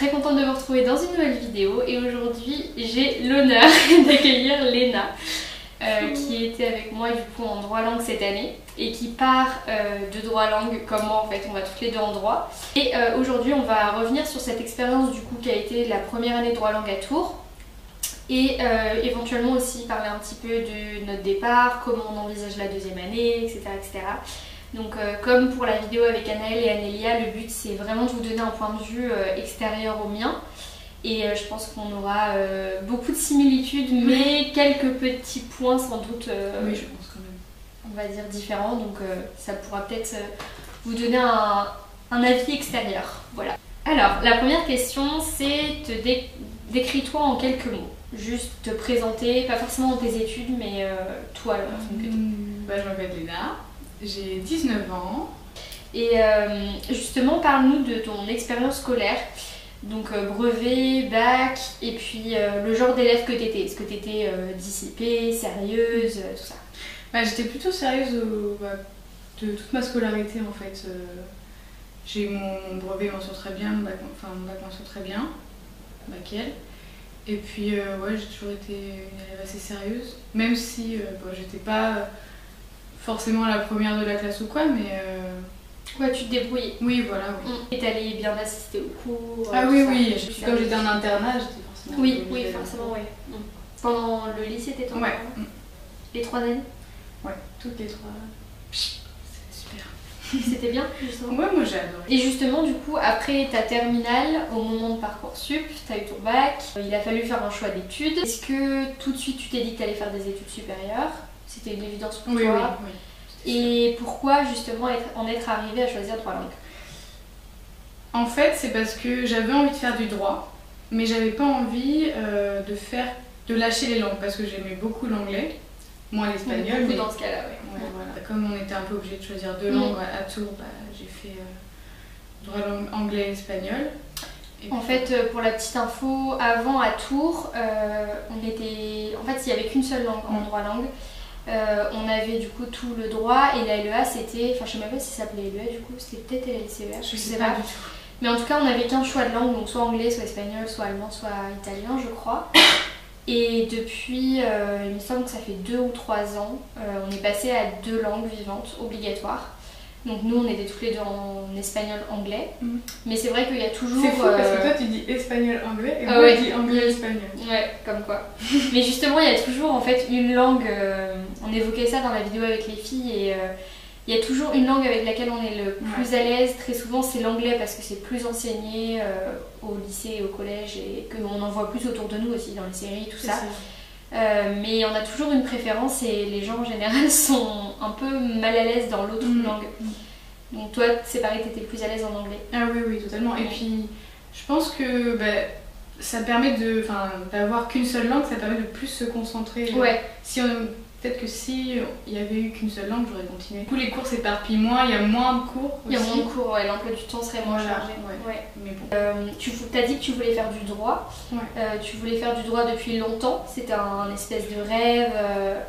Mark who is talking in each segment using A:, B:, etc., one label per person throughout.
A: très contente de vous retrouver dans une nouvelle vidéo et aujourd'hui j'ai l'honneur d'accueillir Léna euh, qui était avec moi du coup en droit langue cette année et qui part euh, de droit langue comme moi en fait, on va toutes les deux en droit. Et euh, aujourd'hui on va revenir sur cette expérience du coup qui a été la première année de droit langue à Tours et éventuellement aussi parler un petit peu de notre départ, comment on envisage la deuxième année, etc. etc. Donc comme pour la vidéo avec Anaël et Anélia, le but c'est vraiment de vous donner un point de vue extérieur au mien. Et euh, je pense qu'on aura euh, beaucoup de similitudes, mais quelques petits points sans doute,
B: euh, oui, je pense quand même.
A: on va dire différents. Donc ça pourra peut-être vous donner un, avis extérieur. Voilà. Alors, la première question, c'est te décris-toi en quelques mots. Juste te présenter, pas forcément tes études, mais toi alors.
B: Mmh, bah, je m'appelle Léna, j'ai 19 ans.
A: Et justement, parle-nous de ton expérience scolaire. Donc euh, brevet, bac, et puis euh, le genre d'élève que t'étais. Est-ce que t'étais euh, dissipée, sérieuse, tout ça?
B: Bah, J'étais plutôt sérieuse bah, de toute ma scolarité en fait. J'ai eu mon brevet mention très bien, mon bac, enfin mon bac mention très bien, bac L. Et puis ouais, j'ai toujours été une élève assez sérieuse, même si j'étais pas forcément la première de la classe ou quoi, mais
A: Ouais, tu te débrouillais.
B: Oui, voilà. Oui.
A: Mm. Et t'allais bien assister aux cours.
B: Ah oui, oui. Comme j'étais en internat, j'étais forcément.
A: Oui, oui, forcément, oui. Mm. Pendant le lycée, t'étais en
B: Ouais. Mm.
A: Les trois années
B: Ouais, toutes les trois. C'était super.
A: C'était bien, justement
B: Ouais, moi j'ai adoré.
A: Et justement, du coup, après ta terminale, au moment de Parcoursup, t'as eu ton bac, il a fallu faire un choix d'études. Est-ce que tout de suite tu t'es dit que t'allais faire des études supérieures? C'était une évidence pour
B: toi
A: Oui,
B: oui.
A: Et pourquoi justement en être arrivé à choisir droit langue
B: En fait, c'est parce que j'avais envie de faire du droit, mais j'avais pas envie euh, de faire de lâcher les langues parce que j'aimais beaucoup l'anglais, moins l'espagnol.
A: Mais dans ce cas-là,
B: oui. Comme on était un peu obligé de choisir deux mm. langues à Tours, bah, j'ai fait euh, droit langue anglais et espagnol.
A: en fait, euh, pour la petite info, avant à Tours, on était. En fait, il n'y avait qu'une seule langue en mm. droit langue. Euh, on avait du coup tout le droit et la LEA c'était, enfin je sais même pas si ça s'appelait LEA du coup, c'était peut-être LCER,
B: je, sais pas. du tout.
A: Mais en tout cas on avait qu'un choix de langue, donc soit anglais, soit espagnol, soit allemand, soit italien je crois. Et depuis, euh, il me semble que ça fait deux ou trois ans, euh, on est passé à deux langues vivantes obligatoires. Donc nous, on était tous les deux en espagnol-anglais. Mm. Mais c'est vrai qu'il y a toujours...
B: C'est fou parce que toi, tu dis espagnol-anglais et ah moi, je dis anglais-espagnol.
A: Ouais, comme quoi. Mais justement, il y a toujours en fait une langue... Euh, on évoquait ça dans la vidéo avec les filles et... Euh, il y a toujours une langue avec laquelle on est le plus à l'aise. Très souvent, c'est l'anglais parce que c'est plus enseigné euh, au lycée et au collège et qu'on en voit plus autour de nous aussi dans les séries, tout ça. Euh, mais on a toujours une préférence et les gens en général sont un peu mal à l'aise dans l'autre mm. langue. Donc toi, c'est pareil, t'étais plus à l'aise en anglais.
B: Ah oui, oui, totalement. Et puis, je pense que bah, ça permet de, d'avoir qu'une seule langue, ça permet de plus se concentrer.
A: Ouais.
B: Si on, Peut-être que si il y avait eu qu'une seule langue, j'aurais continué. Du coup, les cours s'éparpillent moins, il y a moins de cours.
A: Il y a moins de cours, ouais, l'emploi du temps serait moins chargé.
B: Ouais. Mais bon.
A: Euh, tu as dit que tu voulais faire du droit. Euh, tu voulais faire du droit depuis longtemps. C'était un espèce de rêve euh,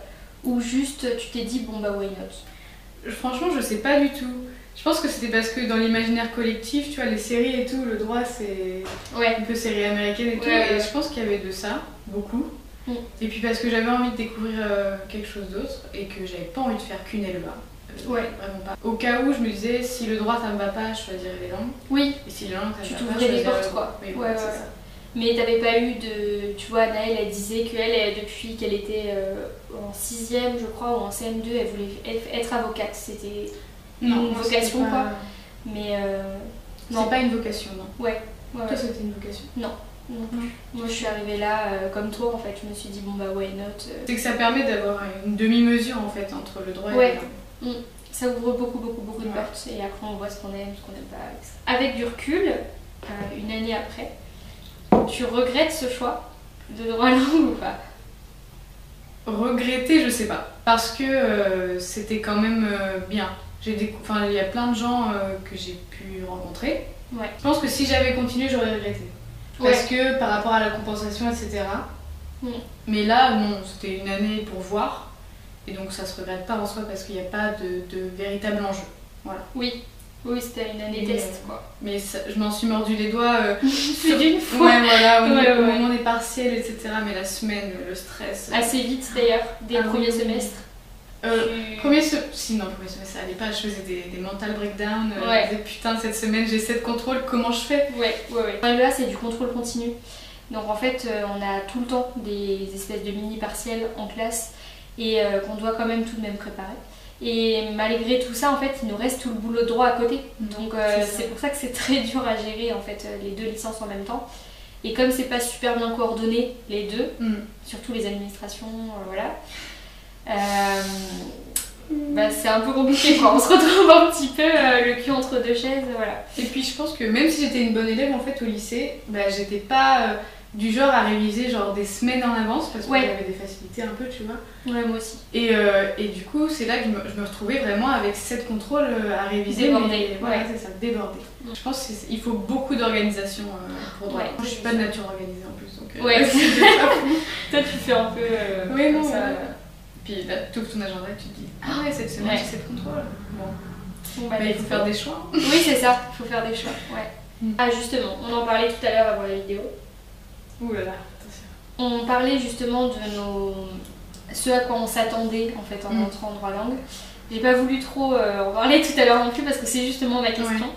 A: ou juste tu t'es dit bon bah why not?
B: Franchement, je sais pas du tout. Je pense que c'était parce que dans l'imaginaire collectif, tu vois, les séries et tout, le droit c'est
A: ouais.
B: un peu série américaine et tout. et je pense qu'il y avait de ça, beaucoup. Et puis parce que j'avais envie de découvrir euh, quelque chose d'autre et que j'avais pas envie de faire qu'une LEA.
A: Euh, ouais.
B: Vraiment pas. Au cas où je me disais, si le droit ça me va pas, je choisirais les langues.
A: Oui.
B: Et si les langues ça
A: tu
B: me va pas,
A: je les portes quoi.
B: Oui, ouais, Ça.
A: Mais t'avais pas eu de. Tu vois, Naëlle, elle disait qu'elle, depuis qu'elle était euh, en 6ème, je crois, ou en CM2, elle voulait être avocate. C'était une vocation quoi. Mais.
B: non. C'est pas une vocation, non.
A: Ouais.
B: ouais Toi, c'était une vocation
A: Non. Moi je suis arrivée là euh, comme toi en fait, je me suis dit bon bah why not. Euh.
B: C'est que ça permet d'avoir une demi-mesure en fait entre le droit et
A: ouais. Mm. Ça ouvre beaucoup beaucoup beaucoup de portes et après on voit ce qu'on aime, ce qu'on n'aime pas. Avec du recul, euh, une année après, tu regrettes ce choix de droit langue ou pas?
B: Regretter je sais pas, parce que c'était quand même bien. J'ai enfin, il y a plein de gens que j'ai pu rencontrer.
A: Ouais.
B: Je pense que si j'avais continué j'aurais regretté. Parce que par rapport à la compensation, etc. Mm. Mais là, non, c'était une année pour voir. Et donc ça se regrette pas en soi parce qu'il n'y a pas de, véritable enjeu. Voilà.
A: Oui. Oui, c'était une année test
B: euh,
A: quoi.
B: Mais ça- je m'en suis mordu les doigts. euh,
A: Plus d'une fois.
B: Ouais, voilà, au,
A: Ouais,
B: au
A: ouais.
B: moment des partiels, etc. Mais la semaine, le stress.
A: Assez vite d'ailleurs, dès
B: Ah
A: le
B: oui,
A: premier
B: oui, oui.
A: semestre.
B: Euh, Premier se... Si, non, premier semestre, ça allait pas. Je faisais des, des mental breakdowns. euh,
A: Ouais.
B: Je disais, putain, cette semaine, j'ai 7 contrôles, comment je fais?
A: Ouais, ouais, ouais. LEA, c'est du contrôle continu. Donc en fait, euh, on a tout le temps des espèces de mini partiels en classe et euh, qu'on doit quand même tout de même préparer. Et malgré tout ça, en fait, il nous reste tout le boulot de droit à côté. Donc euh,
B: C'est
A: pour ça que c'est très dur à gérer en fait les deux licences en même temps. Et comme c'est pas super bien coordonné les deux,
B: Hmm.
A: surtout les administrations, euh, voilà. Euh, bah, c'est un peu compliqué quoi, on se retrouve un petit peu euh, le cul entre deux chaises, voilà.
B: Et puis je pense que même si j'étais une bonne élève en fait au lycée, bah, j'étais pas euh, du genre à réviser genre des semaines en avance parce que
A: Ouais.
B: j'avais des facilités un peu, tu vois.
A: Ouais, moi aussi.
B: Et, euh, et du coup, c'est là que je me, je me retrouvais vraiment avec 7 contrôles euh, à réviser.
A: Débordée,
B: mais Voilà,
A: ouais.
B: c'est ça, débordé. Je pense qu'il faut beaucoup d'organisation pour.
A: Ouais.
B: Moi, je suis pas de nature organisée en plus. Donc,
A: Ouais. Toi, tu fais un peu.
B: Oui, non,
A: ça.
B: Puis là, tu ouvres ton agenda et tu te dis Ah ouais, cette semaine j'ai 7 contrôles. Bon,
A: Bon, bah,
B: bah, il faut faire des choix.
A: Oui, c'est ça, il faut faire des choix. Ouais.
B: Mm.
A: Ah, justement, on en parlait tout à l'heure avant la vidéo.
B: Ouh là là, attention.
A: On parlait justement de nos. ce à quoi on s'attendait en fait en
B: Mm.
A: entrant en droit langue. J'ai pas voulu trop euh, en parler tout à l'heure non plus parce que c'est justement ma question.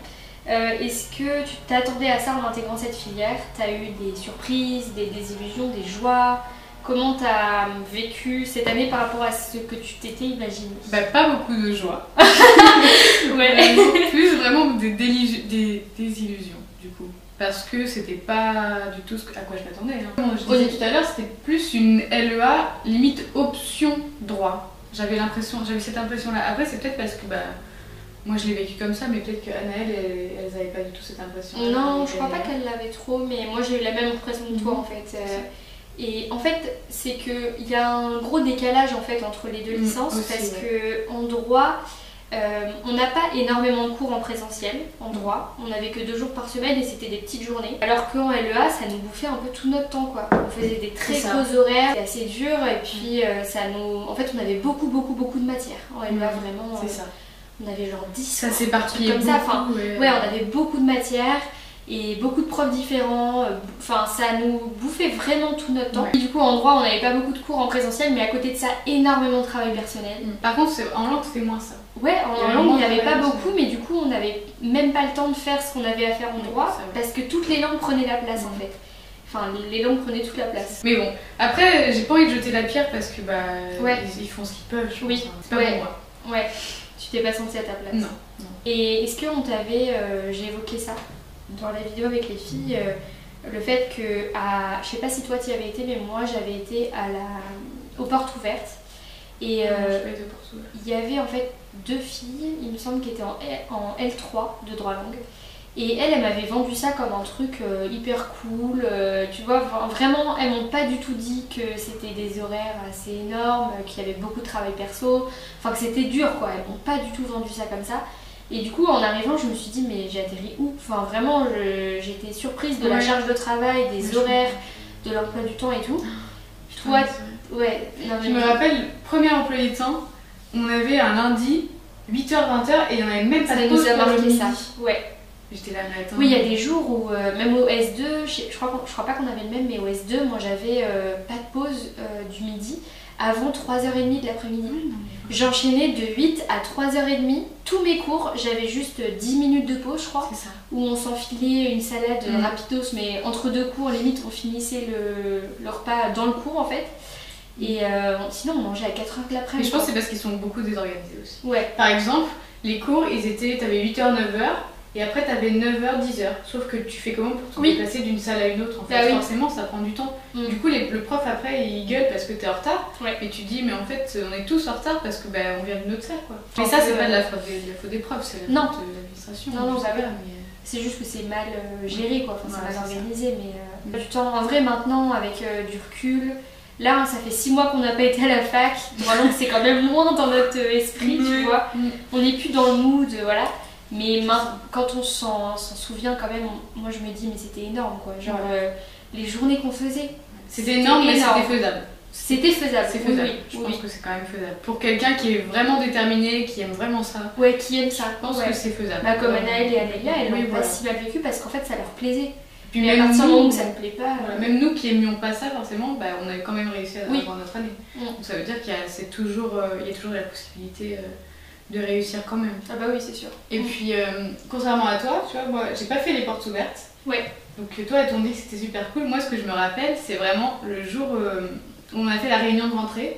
A: Euh, Est-ce que tu t'attendais à ça en intégrant cette filière? T'as eu des surprises, des désillusions, des joies? Comment t'as vécu cette année par rapport à ce que tu t'étais imaginé?
B: Bah, pas beaucoup de joie.
A: Ouais.
B: Vraiment, plus vraiment des, des désillusions du coup. Parce que c'était pas du tout ce à quoi je m'attendais. hein. Comme je disais tout à l'heure, c'était plus une LEA limite option droit. J'avais l'impression, j'avais cette impression là. Après, c'est peut-être parce que bah, moi je l'ai vécu comme ça, mais peut-être que Anaël, elles, elles avaient pas du tout cette impression.
A: Non, je crois pas qu'elle l'avait trop, mais moi j'ai eu la même impression que toi
B: Mhm.
A: en fait. Euh, et en fait, c'est qu'il y a un gros décalage en fait entre les deux
B: Mhm,
A: licences
B: aussi,
A: parce que en droit, euh, on n'a pas énormément de cours en présentiel en droit. On n'avait que deux jours par semaine et c'était des petites journées. Alors qu'en LEA, ça nous bouffait un peu tout notre temps quoi. On faisait des très gros horaires, c'était assez dur et puis euh, ça nous. En fait, on avait beaucoup, beaucoup, beaucoup de matière. En LEA, vraiment,
B: C'est
A: euh,
B: ça.
A: on avait genre 10
B: Ça s'éparpillait
A: comme
B: beaucoup.
A: ça, enfin,
B: ouais.
A: Ouais, on avait beaucoup de matière et beaucoup de profs différents. euh, Enfin, ça nous bouffait vraiment tout notre temps.
B: Ouais.
A: Et du coup, en droit, on n'avait pas beaucoup de cours en présentiel, mais à côté de ça, énormément de travail personnel.
B: Mm. Par contre, en langue, c'était moins ça.
A: Ouais, en langue, il n'y avait pas beaucoup, mais du coup, on n'avait même pas le temps de faire ce qu'on avait à faire en droit parce que toutes les langues prenaient la place en fait. Enfin, les langues prenaient toute la place.
B: Mais bon, après, j'ai pas envie de jeter la pierre parce que bah,
A: Ouais.
B: ils, font ce qu'ils peuvent, je.
A: Oui.
B: hein. C'est pas
A: Ouais.
B: pour moi.
A: Ouais, tu t'es pas sentie à ta place.
B: Non.
A: Et est-ce qu'on t'avait, euh, j'ai évoqué ça? Dans la vidéo avec les filles, euh, le fait que, à, je sais pas si toi tu y avais été, mais moi j'avais été à la, aux portes ouvertes. Et
B: Non,
A: euh, il y avait en fait deux filles, il me semble, qui étaient en, L- en L3 de droit langue. Et elle, elle m'avait vendu ça comme un truc euh, hyper cool. euh, tu vois, vra- vraiment, elles m'ont pas du tout dit que c'était des horaires assez énormes, qu'il y avait beaucoup de travail perso, enfin que c'était dur quoi. Elles m'ont pas du tout vendu ça comme ça. Et du coup, en arrivant, je me suis dit, mais j'ai atterri où? Enfin, vraiment, j'étais surprise de la charge de travail, des horaires, de l'emploi du temps et tout. Toi,
B: Ouais,
A: non,
B: Je
A: mais-
B: me rappelle, premier emploi du temps, on avait un lundi, 8h-20h, et il y en avait même pas de pause pour le midi.
A: ça. Ouais.
B: J'étais là, mais attends.
A: Oui, il y a des jours où, euh, même au S2, je, crois, je crois pas qu'on avait le même, mais au S2, moi j'avais euh, pas de pause euh, du midi avant 3h30 de l'après-midi. J'enchaînais de 8 à 3h30 tous mes cours, j'avais juste 10 minutes de pause, je crois,
B: C'est ça.
A: où on s'enfilait une salade
B: Mm.
A: rapidos, mais entre deux cours, limite, on finissait le, le repas dans le cours en fait. Et euh, sinon, on mangeait à 4h de
B: Mais
A: l'après-midi.
B: je pense que c'est parce qu'ils sont beaucoup désorganisés aussi.
A: Ouais,
B: Par exemple, les cours, ils étaient, t'avais 8h, 9h, et après t'avais 9h, 10h. Sauf que tu fais comment pour te
A: Oui.
B: déplacer d'une salle à une autre en fait?
A: Bah oui.
B: Forcément, ça prend du temps.
A: Mm.
B: Du coup, les- le prof après, il gueule parce que t'es en retard.
A: Ouais.
B: Et tu dis, mais en fait, on est tous en retard parce que bah, on vient d'une autre salle quoi. Mais ça, c'est pas
A: euh,
B: de la faute des, de la faute des profs, c'est la faute de l'administration.
A: Non, non, oui.
B: pas, mais-
A: C'est juste que c'est mal euh, géré, quoi. Enfin,
B: Ouais,
A: c'est mal
B: ça.
A: organisé, mais euh,
B: Mm.
A: du temps. En vrai, maintenant, avec euh, du recul, là, ça fait six mois qu'on n'a pas été à la fac. Langue, c'est quand même loin dans notre euh, esprit, tu vois.
B: Mm.
A: On n'est plus dans le mood, euh, voilà. Mais quand on s'en souvient, quand même, on- moi je me dis, mais c'était énorme, quoi. Genre, euh, les journées qu'on faisait.
B: C'était énorme, mais c'était faisable.
A: C'était faisable.
B: C'est faisable.
A: oui,
B: je
A: oui,
B: pense que c'est quand même faisable. Pour quelqu'un qui est vraiment déterminé, qui aime vraiment ça,
A: Ouais, qui aime ça.
B: je pense
A: ouais.
B: que c'est faisable.
A: Bah, comme. Anaël et Anélia, elles l'ont
B: Oui,
A: pas
B: voilà.
A: si mal vécu parce qu'en fait ça leur plaisait.
B: Puis
A: Mais à
B: même
A: partir du moment où ça ne plaît pas. euh,
B: même nous qui aimions pas ça forcément, bah, on a quand même réussi à
A: Oui.
B: avoir notre année.
A: Mm.
B: Donc ça veut dire qu'il y a, toujours, euh, il y a toujours la possibilité euh, de réussir quand même.
A: Ah bah oui, c'est sûr.
B: Et
A: Mm.
B: puis, euh, contrairement à toi, tu vois, moi, j'ai pas fait les portes ouvertes.
A: Ouais.
B: Donc euh, toi, t'ont dit que c'était super cool. Moi, ce que je me rappelle, c'est vraiment le jour euh, où on a fait la réunion de rentrée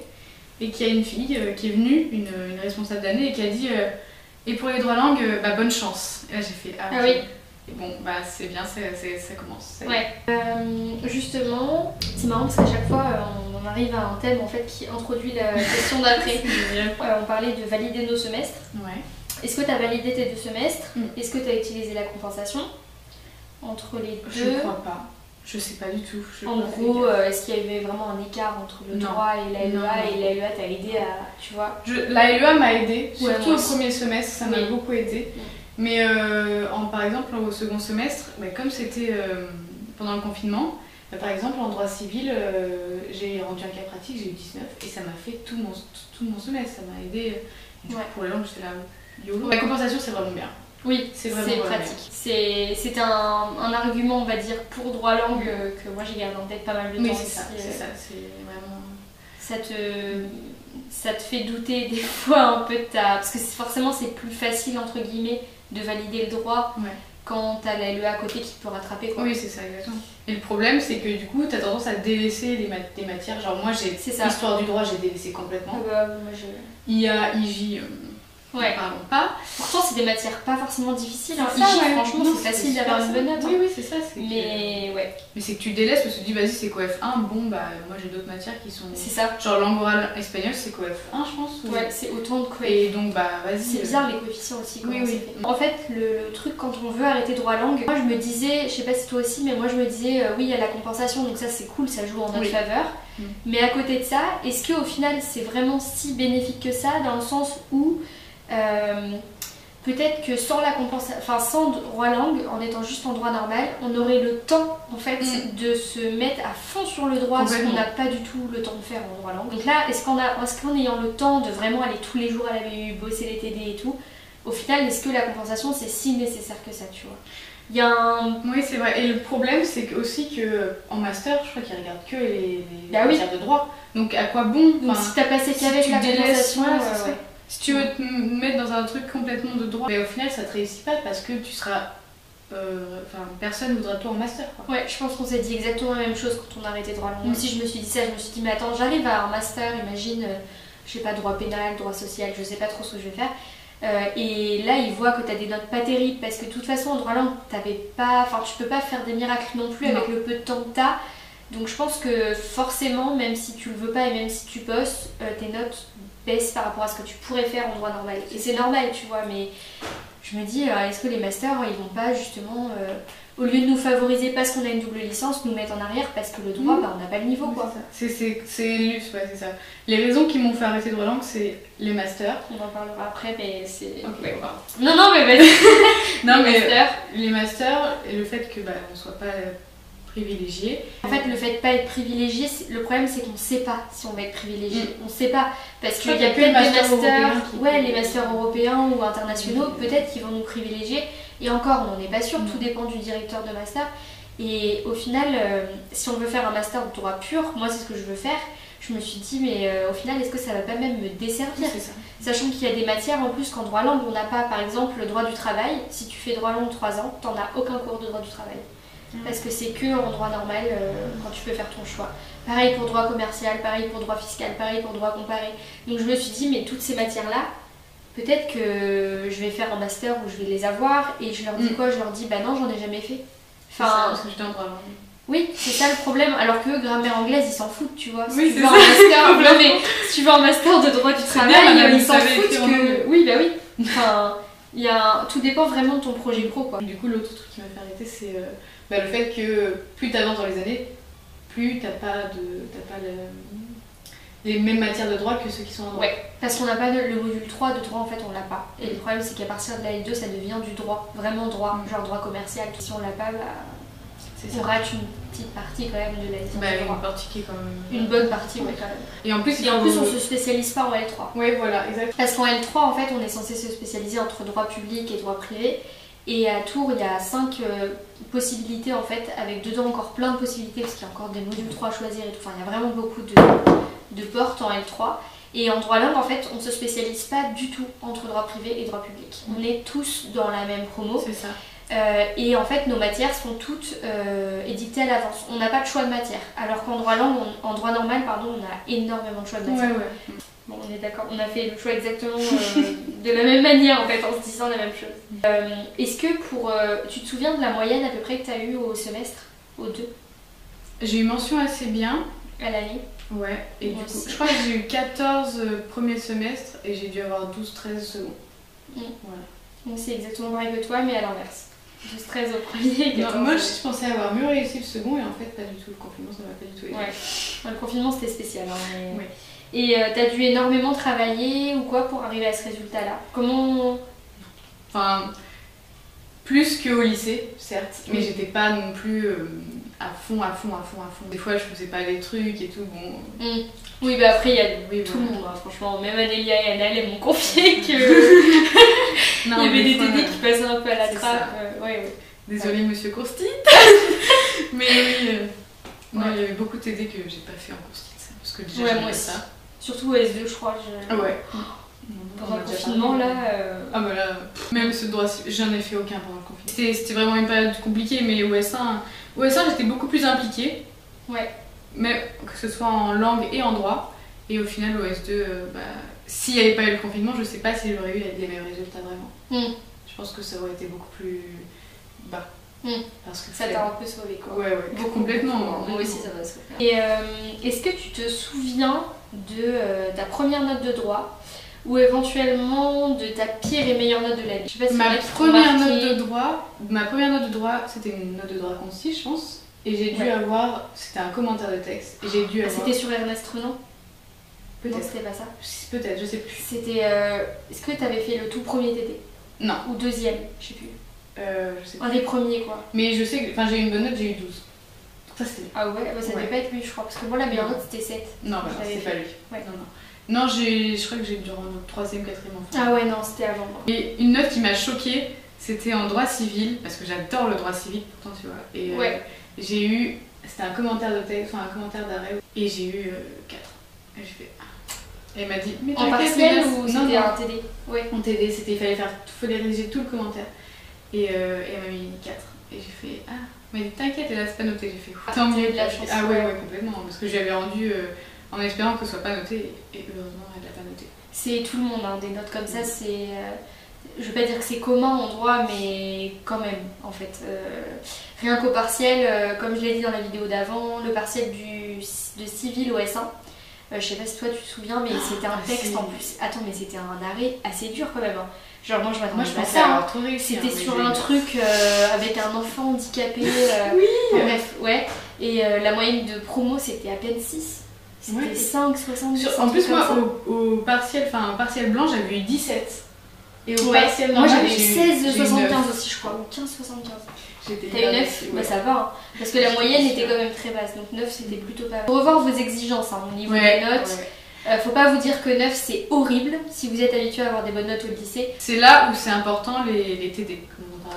B: et qu'il y a une fille euh, qui est venue, une, une responsable d'année, et qui a dit euh, Et pour les droits langues, euh, bah, bonne chance. Et là, j'ai fait Ah,
A: Ah oui.
B: Et bon, bah c'est bien, ça commence. Ça est.
A: Ouais. Euh, justement, c'est marrant parce qu'à chaque fois euh, on arrive à un thème en fait qui introduit la question d'après. On parlait de valider nos semestres.
B: Ouais.
A: Est-ce que tu as validé tes deux semestres
B: Mm.
A: Est-ce que tu as utilisé la compensation entre les
B: Je
A: deux
B: crois pas. Je sais pas du tout. Je
A: En gros, euh, est-ce qu'il y avait vraiment un écart entre le
B: Non.
A: droit et la LEA
B: Non, non.
A: et la LEA t'a aidé à. Tu vois
B: Je- la LEA m'a aidé,
A: Ouais,
B: surtout au premier semestre, ça m'a
A: Oui.
B: beaucoup aidé. Mais euh, en, par exemple, au second semestre, bah, comme c'était euh, pendant le confinement, bah, par exemple en droit civil, euh, j'ai rendu un cas pratique, j'ai eu 19 et ça m'a fait tout mon, tout mon semestre, ça m'a aidé.
A: Ouais.
B: pour les langues, j'étais là, YOLO. La compensation, c'est vraiment bien.
A: Oui,
B: C'est
A: c'est
B: vraiment
A: pratique. C'est c'est un, un argument, on va dire, pour droit langue que moi j'ai gardé en tête pas mal de
B: Oui,
A: temps.
B: c'est
A: aussi,
B: ça, c'est ça, c'est vraiment.
A: ça te ça te fait douter des fois un peu de ta parce que c'est- forcément c'est plus facile entre guillemets de valider le droit
B: Ouais.
A: quand t'as la LEA à côté qui peut rattraper quoi.
B: Oui, c'est ça, exactement. Et le problème, c'est que du coup, t'as tendance à délaisser les, mat- les matières. Genre, moi, j'ai
A: C'est ça.
B: l'histoire du droit, j'ai délaissé
A: Ah
B: complètement.
A: bah, moi, je-
B: IA, IJ, euh,
A: Ouais.
B: parlons pas.
A: Pourtant c'est des matières pas forcément difficiles. Hein.
B: Ça, ouais.
A: franchement c'est facile d'avoir une bonne note. hein.
B: Oui, oui, c'est ça.
A: Mais ouais,
B: Mais c'est que tu délaisses parce que tu dis, vas-y, c'est quoi F1 Bon, bah, moi j'ai d'autres matières qui sont.
A: c'est ça.
B: Genre, langue orale espagnole, c'est quoi F1, je pense ou-
A: Ouais, c'est autant de quoi.
B: Et donc, bah, vas-y.
A: C'est
B: euh,
A: bizarre les coefficients aussi.
B: Oui, oui.
A: fait. En fait, le, le truc quand on veut arrêter droit langue, moi je me disais, je sais pas si toi aussi, mais moi je me disais, euh, oui, il y a la compensation, donc ça c'est cool, ça joue en notre
B: Oui.
A: faveur.
B: Mm.
A: Mais à côté de ça, est-ce qu'au final c'est vraiment si bénéfique que ça, dans le sens où peut-être que sans la compensation, enfin sans droit langue, en étant juste en droit normal, on aurait le temps en fait
B: Mm.
A: de se mettre à fond sur le droit, ce qu'on n'a pas du tout le temps de faire en droit langue. Donc là, est-ce qu'en a, est-ce qu'en ayant le temps de vraiment aller tous les jours à la BU, bosser les TD et tout, au final, est-ce que la compensation c'est si nécessaire que ça, tu vois? Il y a un.
B: Oui, c'est vrai. Et le problème, c'est aussi que en master, je crois qu'ils regardent que les, les
A: Bah oui.
B: matières de droit. Donc, à quoi bon
A: Donc si t'as passé qu'avec la compensation, euh, ouais.
B: Si tu veux te mettre dans un truc complètement de droit, mais au final, ça te réussit pas parce que tu seras. euh, Enfin, personne voudra de toi en master, quoi.
A: Ouais, je pense qu'on s'est dit exactement la même chose quand on a arrêté droit. Moi
B: Mm.
A: aussi, je me suis dit ça, je me suis dit, mais attends, j'arrive à un master, imagine, euh, je sais pas, droit pénal, droit social, je sais pas trop ce que je vais faire. Euh, et là, ils voient que t'as des notes pas terribles parce que de toute façon, en droit langue, t'avais pas. Enfin, tu peux pas faire des miracles non plus avec le peu de temps que t'as. Donc, je pense que forcément, même si tu le veux pas et même si tu bosses, euh, tes notes par rapport à ce que tu pourrais faire en droit normal. Et c'est normal, tu vois, mais je me dis, euh, est-ce que les masters, ils vont pas justement, euh, au lieu de nous favoriser parce qu'on a une double licence, nous mettre en arrière parce que le droit, bah, on n'a pas le niveau, quoi.
B: c'est ça. C'est c'est- c'est lu- ouais, c'est ça. Les raisons qui m'ont fait arrêter droit langue, c'est les masters.
A: On en parlera après, mais c'est.
B: Wow.
A: Non, non, mais vas-y.
B: Non,
A: Les
B: mais
A: masters.
B: les masters et le fait que bah, on soit pas privilégié.
A: En fait, le fait de pas être privilégié, le problème c'est qu'on sait pas si on va être privilégié.
B: Mm.
A: On sait pas. Parce qu'il y a peut-être des
B: masters
A: ouais, les masters européens ou internationaux,
B: Mm.
A: peut-être qu'ils vont nous privilégier. Et encore, on n'en est pas sûr,
B: Mm.
A: tout dépend du directeur de master. Et au final, euh, si on veut faire un master de droit pur, moi c'est ce que je veux faire, je me suis dit, mais euh, au final, est-ce que ça va pas même me desservir? Sachant qu'il y a des matières en plus qu'en droit langue, on n'a pas, par exemple, le droit du travail. Si tu fais droit langue 3 ans, t'en as aucun cours de droit du travail. Parce que c'est que en droit normal euh, quand tu peux faire ton choix. Pareil pour droit commercial, pareil pour droit fiscal, pareil pour droit comparé. Donc je me suis dit, mais toutes ces matières-là, peut-être que je vais faire un master où je vais les avoir et je leur dis
B: Mm.
A: quoi? Je leur dis, bah non, j'en ai jamais fait.
B: Ça,
A: Enfin,
B: parce que j'étais en droit
A: oui, c'est ça le problème. Alors que grammaire anglaise, ils s'en foutent, tu vois. Si
B: Oui,
A: tu
B: c'est
A: veux un
B: ça.
A: master, non mais si tu veux un master de droit du travail,
B: bien,
A: ils s'en foutent que. Oui, bah oui. Enfin, il y a... tout dépend vraiment de ton projet pro, quoi.
B: Du coup, l'autre truc qui m'a fait arrêter, c'est euh, bah, le fait que plus tu avances dans les années, plus t'as pas, de, t'as pas le- les mêmes matières de droit que ceux qui sont en droit.
A: Ouais, parce qu'on n'a pas le, le module 3 de droit, en fait, on l'a pas. Et le problème, c'est qu'à partir de la L2, ça devient du droit, vraiment droit,
B: Mm.
A: genre droit commercial. Si on l'a pas, bah, on
B: ça.
A: rate une petite partie quand même de la licence
B: Bah,
A: de
B: une
A: droit.
B: partie qui est quand même.
A: Une bonne partie, ouais, quand même.
B: Et en plus,
A: Et en plus, on se spécialise pas en L3.
B: Ouais, voilà, exact.
A: Parce qu'en L3, en fait, on est censé se spécialiser entre droit public et droit privé. Et à Tours, il y a 5 possibilités en fait, avec dedans encore plein de possibilités, parce qu'il y a encore des modules 3 à choisir et tout. Enfin, il y a vraiment beaucoup de, de portes en L3. Et en droit langue, en fait, on ne se spécialise pas du tout entre droit privé et droit public. On est tous dans la même promo.
B: C'est ça.
A: Euh, et en fait, nos matières sont toutes euh, édictées à l'avance. On n'a pas de choix de matière. Alors qu'en droit langue, on- en droit normal, pardon, on a énormément de choix de
B: Ouais,
A: matière.
B: ouais.
A: Bon, on est d'accord, on a fait le choix exactement euh, de la même manière en fait, en se disant la même chose. Euh, Est-ce que pour. euh, tu te souviens de la moyenne à peu près que tu as eu au semestre Aux deux?
B: J'ai eu mention assez bien.
A: À l'année?
B: Ouais, et
A: Moi
B: du coup,
A: aussi.
B: je crois que j'ai eu 14 euh, premiers semestres et j'ai dû avoir 12-13 second.
A: Mm.
B: Voilà.
A: Donc c'est exactement pareil que toi, mais à l'inverse. 12-13 au premier et 14
B: Non, moi, je pensais avoir mieux réussi le second et en fait, pas du tout. Le confinement, ça m'a pas du tout aidé.
A: Ouais. Le confinement c'était spécial. hein, mais-
B: Ouais.
A: Et euh, t'as dû énormément travailler ou quoi pour arriver à ce résultat-là? Comment.
B: Enfin, plus qu'au lycée, certes, mais
A: Oui.
B: j'étais pas non plus euh, à fond, à fond, à fond, à fond. Des fois, je faisais pas les trucs et tout. Bon,
A: Hmm. Oui, bah après il y a
B: oui,
A: tout
B: voilà.
A: le monde, hein, franchement. Même Anélia et Annelle elles m'ont confié que.
B: Non,
A: il y avait des
B: fois,
A: TD qui passaient un peu à la trappe. euh, ouais, ouais.
B: Désolée, monsieur Courstite. mais oui, euh,
A: Ouais.
B: il y avait beaucoup de TD que j'ai pas fait en Courstite. Parce que déjà,
A: Ouais, moi aussi.
B: ça.
A: Surtout au S2, je crois. je-
B: Ah ouais.
A: Pendant le confinement, là. euh,
B: Ah bah là, pff, même ce droit j'en ai fait aucun pendant le confinement. C'était vraiment une période compliquée, mais au S1, au S1 j'étais beaucoup plus impliquée,
A: Ouais.
B: mais que ce soit en langue et en droit. Et au final, au S2, euh, bah, s'il n'y avait pas eu le confinement, je sais pas si j'aurais eu les mêmes résultats vraiment.
A: Hmm.
B: Je pense que ça aurait été beaucoup plus bas.
A: Hmm.
B: Parce que
A: Ça t'a un peu sauvé, quoi.
B: Ouais, ouais,
A: Beaucoup,
B: complètement.
A: Moi aussi, ça m'a sauvé. Et euh, est-ce que tu te souviens de euh, ta première note de droit ou éventuellement de ta pire et meilleure note de l'année Je sais pas si
B: Ma première note de droit, ma première note de droit, c'était une note de droit concis, je pense. Et j'ai dû
A: Ouais.
B: avoir, c'était un commentaire de texte. Et j'ai dû
A: Ah,
B: avoir.
A: C'était sur Ernest Renan
B: Peut-être.
A: c'était pas ça.
B: Peut-être, je sais plus.
A: C'était. euh, Est-ce que t'avais fait le tout premier TT
B: Non,
A: Ou deuxième Je sais plus.
B: euh, je sais plus.
A: Un des premiers, quoi.
B: Mais je sais que. Enfin, j'ai eu une bonne note, j'ai eu 12. Ça.
A: Ah ouais, bah, ça devait pas être lui, je crois. Parce que moi, la meilleure note, c'était 7.
B: Non, bah,
A: Je
B: c'était pas lui.
A: Ouais.
B: Non, non. Non, j'ai, je crois que j'ai dû rendre 3ème, 4ème enfant.
A: Ah ouais, non, c'était avant moi.
B: Et une note qui m'a choquée, c'était en droit civil, parce que j'adore le droit civil pourtant, tu vois. Et euh,
A: Ouais.
B: j'ai eu. C'était un commentaire de texte, enfin un commentaire d'arrêt, et j'ai eu 4. Et j'ai fait. Ah. Et elle m'a dit. Mais
A: En partiel ou
B: non,
A: c'était un TD Ouais.
B: En TD, c'était, il fallait faire, fallait rédiger tout le commentaire. Et, euh, et elle m'a mis 4. Et j'ai fait, ah, mais tant-qu'elle, elle a pas noté. J'ai fait,
A: Ah,
B: tant mieux.
A: de la chance,
B: Ah ouais,
A: ouais.
B: complètement. Parce que je lui avais rendu euh, en espérant que ce soit pas noté. Et heureusement, elle l'a pas noté.
A: C'est tout le monde, hein, des notes comme ça, c'est. euh, je veux pas dire que c'est commun en droit, mais quand même, en fait. Euh, rien qu'au partiel, euh, comme je l'ai dit dans la vidéo d'avant, le partiel du, de civil au S1, euh, je sais pas si toi tu te souviens, mais c'était un
B: ah,
A: texte en plus. Attends, mais c'était un arrêt assez dur quand même. hein. Genre, moi je m'attendais
B: Moi, je
A: pas à
B: pensais
A: ça. hein. C'était sur un truc euh, avec un enfant handicapé. euh,
B: Oui
A: enfin, bref, ouais. Et la moyenne de promo c'était à peine 6. C'était
B: Ouais.
A: 5, 70.
B: Sur-
A: un
B: en plus, moi, au, au partiel, enfin, au partiel blanc, j'avais eu 17. Et au
A: Ouais. Moi j'avais eu
B: j'ai
A: 16 de
B: j'ai eu
A: 75
B: neuf.
A: aussi, je crois, ou 15 75.
B: J'étais
A: T'as eu
B: hyper
A: 9
B: déçue,
A: Bah
B: ouais.
A: ça va, hein. parce que la moyenne était quand même très basse, donc 9 c'était plutôt pas mal. Faut revoir vos exigences hein, au niveau
B: Ouais,
A: des notes.
B: ouais.
A: Euh, faut pas vous dire que 9 c'est horrible si vous êtes habitué à avoir des bonnes notes au lycée.
B: C'est là où c'est important les, les TD.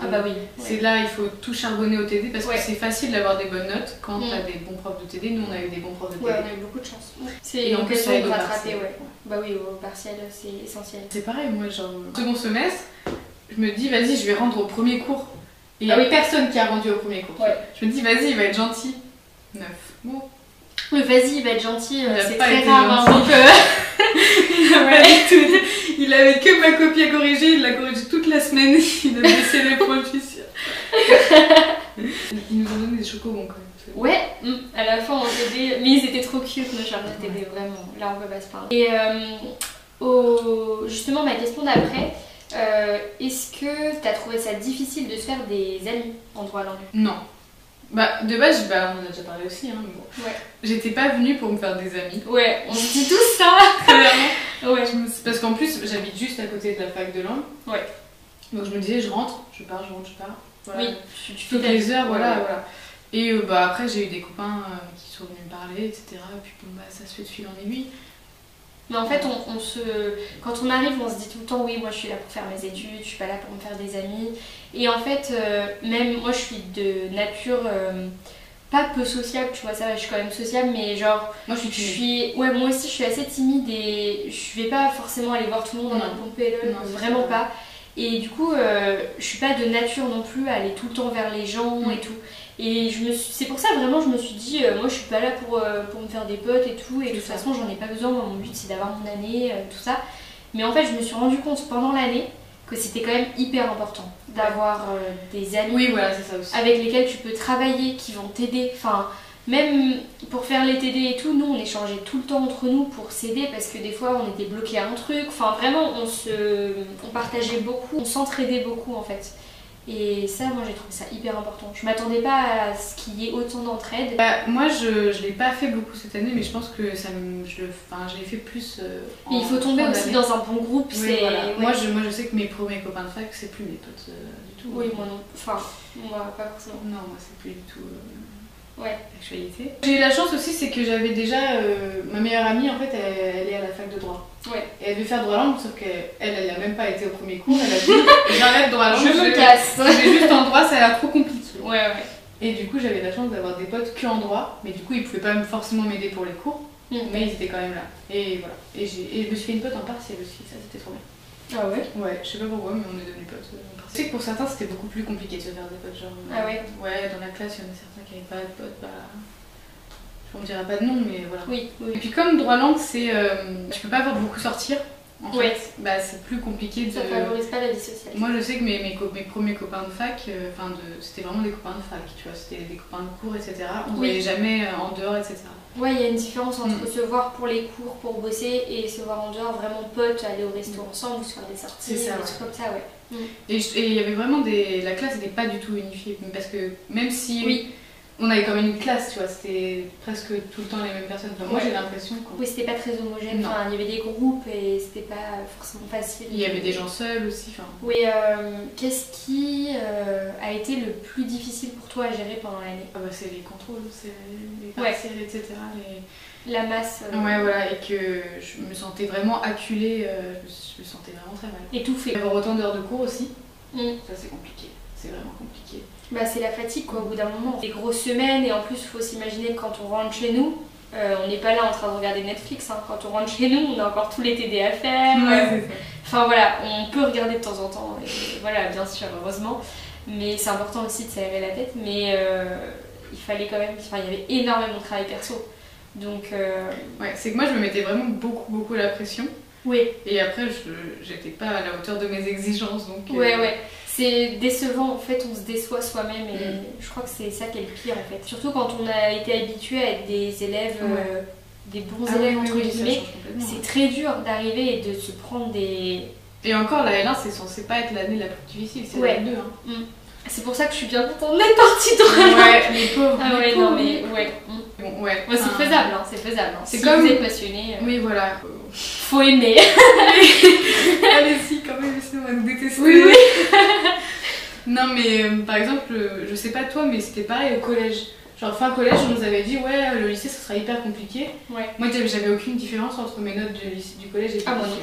A: Ah bah oui.
B: C'est là il faut tout charbonner au TD parce
A: Ouais.
B: que c'est facile d'avoir des bonnes notes quand
A: Mm.
B: t'as des bons profs de TD. Nous on a eu des bons profs de TD.
A: Ouais, on a eu beaucoup de chance. C'est une
B: ça
A: de rattraper, ouais. Bah oui, au partiel c'est essentiel.
B: C'est pareil, moi genre second semestre, je me dis vas-y je vais rendre au premier cours. Et il
A: Ah
B: avait
A: oui.
B: personne qui a rendu au premier cours.
A: Ouais.
B: Je me dis vas-y il va être gentil. 9. Bon.
A: Mais vas-y, il va être gentil, euh, c'est très rare. hein, donc, euh,
B: Il a pas du tout. Il avait que ma copie à corriger, il l'a corrigé toute la semaine, il a baissé les points, je suis sûre. Ils nous ont donné des chocobons quand même.
A: Ouais, mm, à la fin on TD, mais ils étaient trop cute nos chargés de TD, vraiment. Là on peut pas se plaindre. Et euh, au- justement, ma question d'après, euh, est-ce que t'as trouvé ça difficile de se faire des amis en droit langue?
B: Non. Bah, de base, bah, on en a déjà parlé aussi, hein, mais bon.
A: Ouais.
B: J'étais pas venue pour me faire des amis.
A: Ouais, on se dit tous ça
B: Clairement.
A: Ouais.
B: Parce qu'en plus, j'habite juste à côté de la fac de langue.
A: Ouais.
B: Donc je me disais, je rentre, je pars, je rentre, je pars. Voilà.
A: Oui, tu, tu fais
B: Toutes
A: ta
B: les
A: vie.
B: heures, voilà,
A: Ouais.
B: voilà. Et euh, bah, après, j'ai eu des copains euh, qui sont venus me parler, etc. Et puis bon, bah, ça se fait de fil en aiguille.
A: Mais en fait, on, on se... quand on arrive, on se dit tout le temps, oui, moi je suis là pour faire mes études, je suis pas là pour me faire des amis. Et en fait, euh, même moi je suis de nature euh, pas peu sociable, tu vois, ça je suis quand même sociable, mais genre,
B: Moi, je suis
A: je
B: timide.
A: suis. Ouais, moi aussi je suis assez timide et je vais pas forcément aller voir tout le monde en un pompé vraiment pas. Et du coup, euh, je suis pas de nature non plus à aller tout le temps vers les gens
B: Mm.
A: et tout. Et je me suis... c'est pour ça vraiment je me suis dit, euh, moi je suis pas là pour, euh, pour me faire des potes et tout. Et de toute façon, j'en ai pas besoin. Moi, mon but c'est d'avoir mon année, euh, tout ça. Mais en fait, je me suis rendu compte pendant l'année que c'était quand même hyper important d'avoir euh, des amis
B: Oui, voilà, c'est ça aussi.
A: avec lesquels tu peux travailler, qui vont t'aider. Enfin, même pour faire les TD et tout, nous on échangeait tout le temps entre nous pour s'aider parce que des fois on était bloqué à un truc. Enfin, vraiment, on se, on partageait beaucoup, on s'entraidait beaucoup en fait. Et ça, moi j'ai trouvé ça hyper important. Je m'attendais pas à ce qu'il y ait autant d'entraide.
B: Bah, moi, je, je l'ai pas fait beaucoup cette année, mais je pense que ça me, je, l'ai fait plus. euh,
A: Mais il faut tomber aussi dans un bon groupe.
B: Oui,
A: c'est
B: voilà.
A: ouais.
B: moi, je, moi, je sais que mes premiers copains de fac, c'est plus mes potes euh, du tout.
A: Oui, moi non. Enfin, moi pas forcément.
B: Non, moi, c'est plus du tout euh,
A: Ouais.
B: J'ai eu la chance aussi, c'est que j'avais déjà. euh, ma meilleure amie, en fait, elle, elle est à la fac de droit.
A: Ouais.
B: Et elle veut faire droit langue, sauf qu'elle, elle, elle a même pas été au premier cours. Elle a dit J'arrête droit langue.
A: Je me
B: vais-
A: casse.
B: Je vais juste en droit, ça a l'air trop compliqué.
A: Ouais, ouais.
B: Et du coup, j'avais la chance d'avoir des potes que en droit, mais du coup, ils pouvaient pas forcément m'aider pour les cours,
A: Mm.
B: mais ils étaient quand même là. Et voilà. Et, j'ai, et je me suis fait une pote en partiel aussi, ça c'était trop bien.
A: Ah ouais?
B: Ouais, je sais pas pourquoi, mais on est devenus potes euh, Je sais que pour certains, c'était beaucoup plus compliqué de se faire des potes, genre. euh,
A: Ah ouais
B: Ouais, dans la classe, il y en a certains qui avaient pas de potes, bah. On dirait pas de nom, mais voilà.
A: Oui, oui.
B: Et puis, comme droit langue, c'est. euh, tu peux pas avoir beaucoup sortir, en
A: Ouais.
B: fait, bah c'est plus compliqué de.
A: Ça favorise pas la vie sociale.
B: Moi, je sais que mes, mes, co- mes premiers copains de fac, euh, enfin, de, c'était vraiment des copains de fac, tu vois, c'était des copains de cours, etc. On ne
A: Oui.
B: voyait jamais euh, en dehors, etc.
A: Ouais, il y a une différence entre
B: Mm.
A: se voir pour les cours, pour bosser, et se voir en dehors, vraiment potes, aller au resto ensemble, se faire des sorties,
B: Mm. Ça,
A: des
B: ouais.
A: trucs comme ça, ouais.
B: Et je- et il y avait vraiment des. La classe n'était pas du tout unifiée, parce que même si.
A: Oui.
B: On avait quand même une classe, tu vois, c'était presque tout le temps les mêmes personnes. Enfin, moi,
A: Ouais.
B: j'ai l'impression
A: Oui, c'était pas très homogène, enfin, il y avait des groupes et c'était pas forcément facile.
B: Il y avait des gens seuls aussi. Enfin,
A: Oui, euh, qu'est-ce qui euh, a été le plus difficile pour toi à gérer pendant l'année?
B: Ah bah, c'est les contrôles, c'est les
A: Ouais.
B: partiels, etc. les-
A: La masse euh,
B: Ouais, voilà, et que je me sentais vraiment acculée, euh, je, me, sentais vraiment très mal.
A: étouffée.
B: Avoir autant d'heures de cours aussi,
A: Mm.
B: ça c'est compliqué. C'est vraiment compliqué.
A: Bah, c'est la fatigue quoi, au bout d'un moment. Des grosses semaines et en plus, il faut s'imaginer que quand on rentre chez nous, euh, on n'est pas là en train de regarder Netflix. hein. Quand on rentre chez nous, on a encore tous les TD à faire. Euh, Enfin voilà, on peut regarder de temps en temps, et voilà, bien sûr, heureusement. Mais c'est important aussi de s'aérer la tête. Mais euh, il fallait quand même. Enfin, il y avait énormément de travail perso. Donc, euh,
B: Ouais, c'est que moi je me mettais vraiment beaucoup, beaucoup la pression.
A: oui,
B: Et après, je j'étais pas à la hauteur de mes exigences. Donc, euh,
A: ouais, ouais. C'est décevant, en fait, on se déçoit soi-même et
B: Mm.
A: je crois que c'est ça qui est le pire en fait. Surtout quand on a été habitué à être des élèves, euh, des bons
B: Ah
A: élèves
B: oui,
A: entre
B: oui,
A: guillemets. C'est très dur d'arriver et de se prendre des.
B: Et encore, la L1, c'est censé pas être l'année la plus difficile, c'est
A: Ouais.
B: la L2. Hein.
A: C'est pour ça que je suis bien contente d'être partie de
B: Ouais, les pauvres.
A: Ah
B: les
A: ouais, non
B: pauvres.
A: mais ouais. Mm.
B: Bon, ouais.
A: Ouais, c'est
B: enfin,
A: faisable, hein, c'est faisable. hein.
B: c'est
A: si
B: comme-
A: vous êtes passionné, euh,
B: Oui, voilà.
A: Faut aimer.
B: Allez-y, quand même, sinon on va nous détester.
A: Oui, oui.
B: Non, mais euh, par exemple, euh, je sais pas toi, mais c'était pareil au collège. Genre, fin collège, on nous avait dit, ouais, le lycée, ça sera hyper compliqué.
A: Ouais.
B: Moi, j'avais aucune différence entre mes notes du, lycée, du collège et du
A: Ah, moi
B: lycée.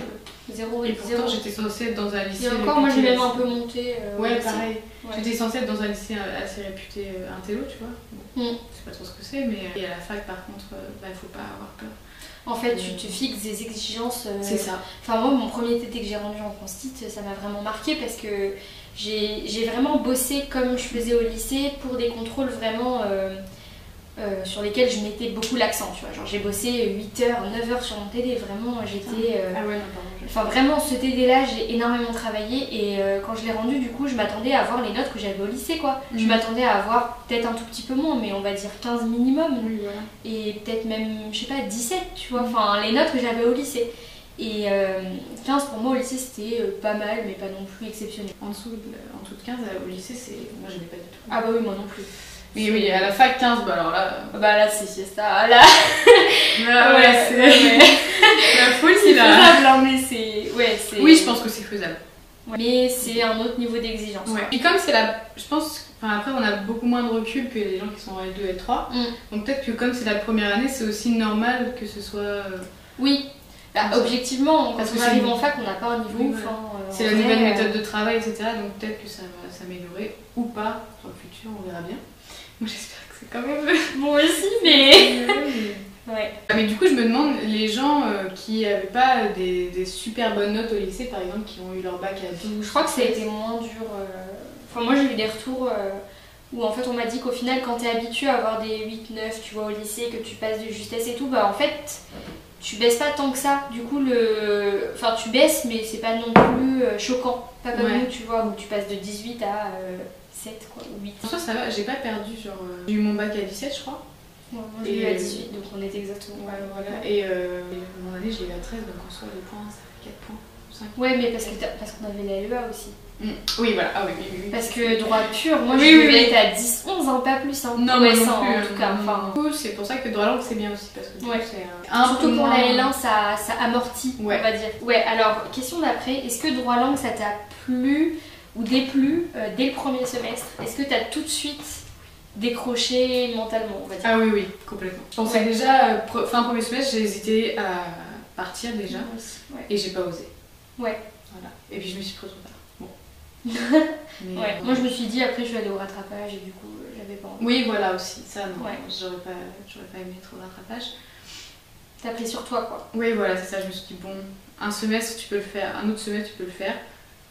A: Zéro
B: Et pourtant, j'étais censée être dans un lycée.
A: Et encore, moi j'ai même un peu monté. euh,
B: Ouais, pareil.
A: Ouais.
B: J'étais censée être dans un lycée assez réputé euh, intello, tu vois. Bon,
A: Mm.
B: Je sais pas trop ce que c'est, mais. Et à la fac, par contre, euh, bah, faut pas avoir peur.
A: En fait, tu te fixes des exigences. euh,
B: C'est ça.
A: Enfin, moi, mon premier TT que j'ai rendu en constit, ça m'a vraiment marqué parce que j'ai j'ai vraiment bossé comme je faisais au lycée pour des contrôles vraiment euh, euh, sur lesquels je mettais beaucoup l'accent. Tu vois, genre j'ai bossé 8 heures, 9 heures sur mon TD. Vraiment, j'étais. euh,
B: Ah ouais, non, pardon.
A: Enfin, vraiment, ce TD-là, j'ai énormément travaillé et euh, quand je l'ai rendu, du coup, je m'attendais à avoir les notes que j'avais au lycée, quoi. Je
B: Mhm.
A: m'attendais à avoir peut-être un tout petit peu moins, mais on va dire 15 minimum
B: Oui, voilà.
A: et peut-être même, je sais pas, 17, tu vois, enfin les notes que j'avais au lycée. Et euh, 15 pour moi au lycée c'était pas mal, mais pas non plus exceptionnel.
B: En dessous de, en dessous de 15 euh, au lycée, c'est. Moi, j'aimais pas du tout.
A: Ah bah oui, moi non plus.
B: Oui, oui, à la fac 15, bah alors là.
A: Ah Bah là c'est siesta, ah là
B: Ah ouais, c'est
A: ouais.
B: la
A: c'est
B: folie là.
A: faisable, hein, mais c'est. Ouais, c'est.
B: Oui, je pense que c'est faisable.
A: Ouais. Mais c'est un autre niveau d'exigence.
B: Ouais. Et comme c'est la. Je pense Enfin, après, on a beaucoup moins de recul que les gens qui sont en L2, L3.
A: Mm.
B: Donc peut-être que comme c'est la première année, c'est aussi normal que ce soit. euh,
A: Oui, bah,
B: ça.
A: objectivement, quand
B: Parce que
A: on
B: c'est
A: arrive en fac, on n'a pas un niveau
B: Oui,
A: ouf.
B: voilà.
A: hein, euh,
B: C'est la nouvelle
A: euh,
B: méthode de travail, etc. Donc peut-être que ça va s'améliorer ou pas dans le futur, on verra bien. Moi j'espère que c'est quand même.
A: Moi aussi, mais.
B: mais...
A: ouais.
B: Mais du coup, je me demande, les gens euh, qui n'avaient pas des, des super bonnes notes au lycée, par exemple, qui ont eu leur bac à 12.
A: Je crois que ça a été moins dur. euh, Enfin, moi j'ai eu des retours euh, où en fait on m'a dit qu'au final, quand t'es habitué à avoir des 8, 9, tu vois, au lycée, que tu passes de justesse et tout, bah en fait, tu baisses pas tant que ça. Du coup, le. Enfin, tu baisses, mais c'est pas non plus euh, choquant. Pas comme
B: Ouais.
A: nous, tu vois, où tu passes de 18 à euh, 7, quoi, ou 8.
B: En soi, ça va, j'ai pas perdu, genre. euh, J'ai eu mon bac à 17, je crois.
A: Ouais, moi j'ai eu
B: Et-
A: à 18, donc on était exactement.
B: Ouais, voilà. Et euh, mon année, j'ai eu à 13, donc en soi, les points, ça fait 4 points. 5.
A: Ouais, mais parce que parce qu'on avait la LEA aussi.
B: Oui, voilà. Ah oui, oui, oui.
A: Parce que droit pur, moi
B: Oui,
A: je devais être à 10, 11, hein, pas plus. Hein.
B: Non,
A: ça,
B: plus,
A: en
B: euh,
A: tout cas. Enfin.
B: C'est pour ça que droit langue, c'est bien aussi, parce que
A: Ouais.
B: c'est un-
A: Surtout pour la
B: moins-
A: L1, ça, ça amortit,
B: Ouais.
A: on va dire. Ouais, alors, question d'après, est-ce que droit langue, ça t'a plu ou déplu euh, dès le premier semestre Est-ce que t'as tout de suite décroché mentalement, on va dire
B: Ah oui, oui, complètement. Je pensais
A: Ouais.
B: déjà, euh, pre- fin premier semestre, j'ai hésité à partir déjà,
A: Ouais.
B: et j'ai pas osé.
A: Ouais.
B: Voilà. Et puis je me suis pris trop tard. Bon. Mais,
A: Ouais.
B: euh,
A: Moi, je me suis dit, après, je vais aller au rattrapage et du coup, euh, j'avais pas envie.
B: Oui, voilà aussi, ça, non. J'aurais pas, pas aimé trop de rattrapage.
A: T'as pris sur toi, quoi.
B: Oui, voilà, c'est ça. Je me suis dit, bon, un semestre, tu peux le faire, un autre semestre, tu peux le faire.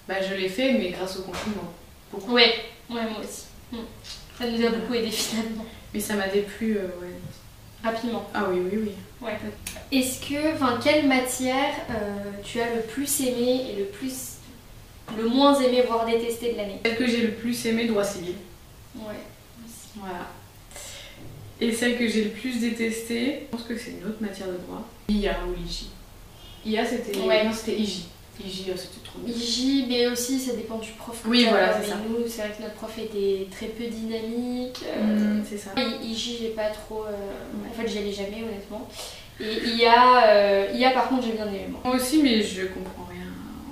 B: Bah, je l'ai fait, mais grâce au confinement. Beaucoup.
A: Ouais, ouais, moi aussi. Hmm. Ça nous a beaucoup aidé finalement.
B: Mais ça m'a déplu, euh, ouais.
A: Rapidement.
B: Ah oui, oui, oui.
A: Ouais. Est-ce que, enfin, quelle matière euh, tu as le plus aimé et le plus, le moins aimé, voire détesté de l'année?
B: Celle que j'ai le plus aimé, droit civil.
A: Ouais.
B: Voilà. Et celle que j'ai le plus détestée, je pense que c'est une autre matière de droit. IA ou l'IJ. IA, c'était.
A: Ouais.
B: Non, c'était IJ. IJ, oh, c'était trop bien.
A: IJ, mais aussi ça dépend du prof. que
B: Oui, voilà, c'est ça.
A: Nous, c'est vrai que notre prof était très peu dynamique. euh,
B: Hum, c'est ça.
A: IJ, j'ai pas trop. euh, En fait, j'y allais jamais, honnêtement. Et IA, euh, IA par contre, j'ai bien aimé moi.
B: Moi aussi, mais je comprends rien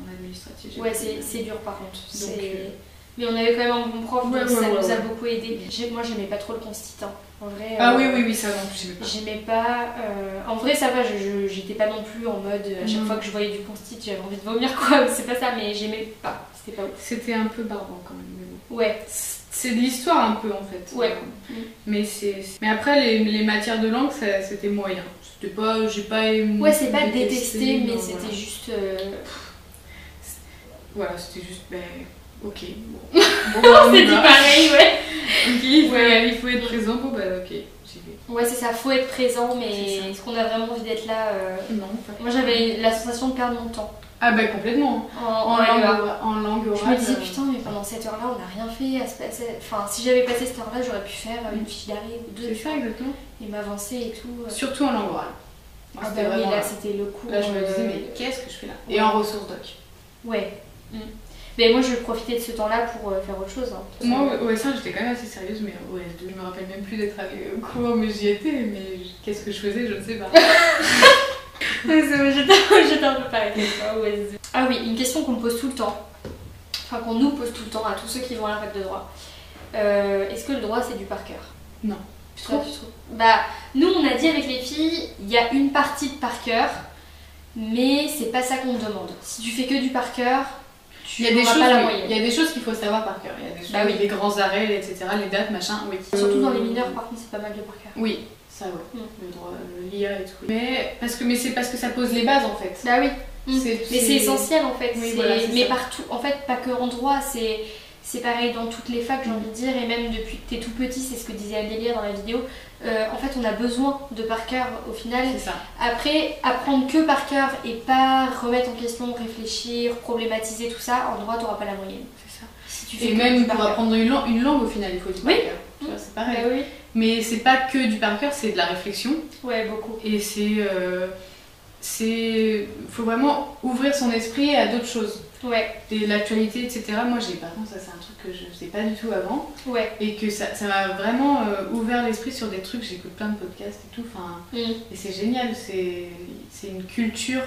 B: en administratif.
A: Ouais, c'est dur par contre.
B: Donc, euh,
A: Mais on avait quand même un bon prof,
B: Ouais,
A: donc
B: ouais,
A: ça
B: ouais,
A: nous a beaucoup aidé. Moi, j'aimais pas trop le constitant. En vrai.
B: Ah
A: euh,
B: oui, oui, oui, ça non plus, j'aimais pas.
A: J'aimais pas. euh, En vrai, ça va, j'étais pas non plus en mode à chaque
B: Mhm.
A: fois que je voyais du constit, j'avais envie de vomir quoi. C'est pas ça, mais j'aimais pas. C'était pas.
B: C'était un peu barbant quand même, mais bon.
A: Ouais.
B: C'est de l'histoire un peu en fait.
A: Ouais.
B: Euh, Mais, c'est... mais après, les, les matières de langue, c'était moyen. C'était pas. J'ai pas aimé.
A: Ouais, c'est pas
B: détesté,
A: mais c'était
B: voilà.
A: juste. euh,
B: Voilà, c'était juste. Ben, ok. Bon. bon on y
A: C'est dit pareil, ouais.
B: Ok, il faut,
A: Ouais.
B: il faut être présent. Bon, bah ok, j'y vais.
A: Ouais, c'est ça, faut être présent, mais est-ce qu'on a vraiment envie d'être là euh,
B: Non, pas.
A: Moi, j'avais la sensation de perdre mon temps
B: Ah, bah complètement.
A: en,
B: langue,
A: LEA.
B: ora- en langue
A: Je
B: orale.
A: me disais,
B: euh,
A: putain, mais pendant cette heure-là, on n'a rien fait à se passer. Enfin, si j'avais passé cette heure-là, j'aurais pu faire euh, une fiche d'arrêt ou deux
B: C'est ça, exactement.
A: et m'avancer et tout. euh.
B: Surtout en langue orale.
A: Ah
B: c'était
A: bah oui,
B: vraiment
A: là,
B: là.
A: c'était le coup.
B: Là, je me disais,
A: euh,
B: mais qu'est-ce que je fais là?
A: ouais.
B: Et en ressources doc.
A: Ouais. Mm. Mais moi, je profitais de ce temps-là pour euh, faire autre chose. hein.
B: Moi, au OS1, j'étais quand même assez sérieuse, mais au OS2, je me rappelle même plus d'être allée au cours, mais j'y étais, mais qu'est-ce que je faisais, je ne sais pas.
A: J'étais un peu pareil ouais. Ah oui, une question qu'on me pose tout le temps, enfin qu'on nous pose tout le temps à tous ceux qui vont à la fac de droit. Euh, Est-ce que le droit c'est du par cœur?
B: Non.
A: Tu trouves, tu trouves? Bah, nous on a dit avec les filles, il y a une partie de par cœur, mais c'est pas ça qu'on demande. Si tu fais que du par cœur,
B: Il y a des choses, oui, il y a des choses qu'il faut savoir par cœur. Il y a des choses,
A: Bah oui.
B: les grands arrêts, etc., les dates, machin, oui.
A: Surtout dans les mineurs, par contre, c'est pas mal de par cœur.
B: Oui, ça, ouais.
A: Mm.
B: Le droit, l'IA et tout. Mais, parce que, mais c'est parce que ça pose les bases, en fait.
A: Bah oui.
B: C'est-
A: Mais c'est essentiel en fait.
B: Oui, voilà,
A: mais
B: ça.
A: partout, en fait, pas que en droit, c'est. C'est pareil dans toutes les facs, j'ai envie de dire, et même depuis que t'es tout petit, c'est ce que disait Adélia dans la vidéo. euh, en fait, on a besoin de par cœur au final.
B: C'est ça.
A: Après, apprendre que par cœur et pas remettre en question, réfléchir, problématiser tout ça, en droit, t'auras pas la moyenne.
B: C'est ça.
A: Si tu fais
B: Et même pour apprendre une langue, une langue, au final, il faut du par
A: Oui.
B: cœur. C'est
A: Bah
B: pareil.
A: oui.
B: Mais c'est pas que du par cœur, c'est de la réflexion.
A: Ouais, beaucoup.
B: Et c'est. euh, c'est. faut vraiment ouvrir son esprit à d'autres choses.
A: Ouais,
B: Et l'actualité, etc. Moi, j'ai par contre, ça, c'est un truc que je faisais pas du tout avant.
A: ouais.
B: Et que ça ça m'a vraiment euh, ouvert l'esprit sur des trucs. J'écoute plein de podcasts et tout. Enfin,
A: Mm.
B: et c'est génial. C'est c'est une culture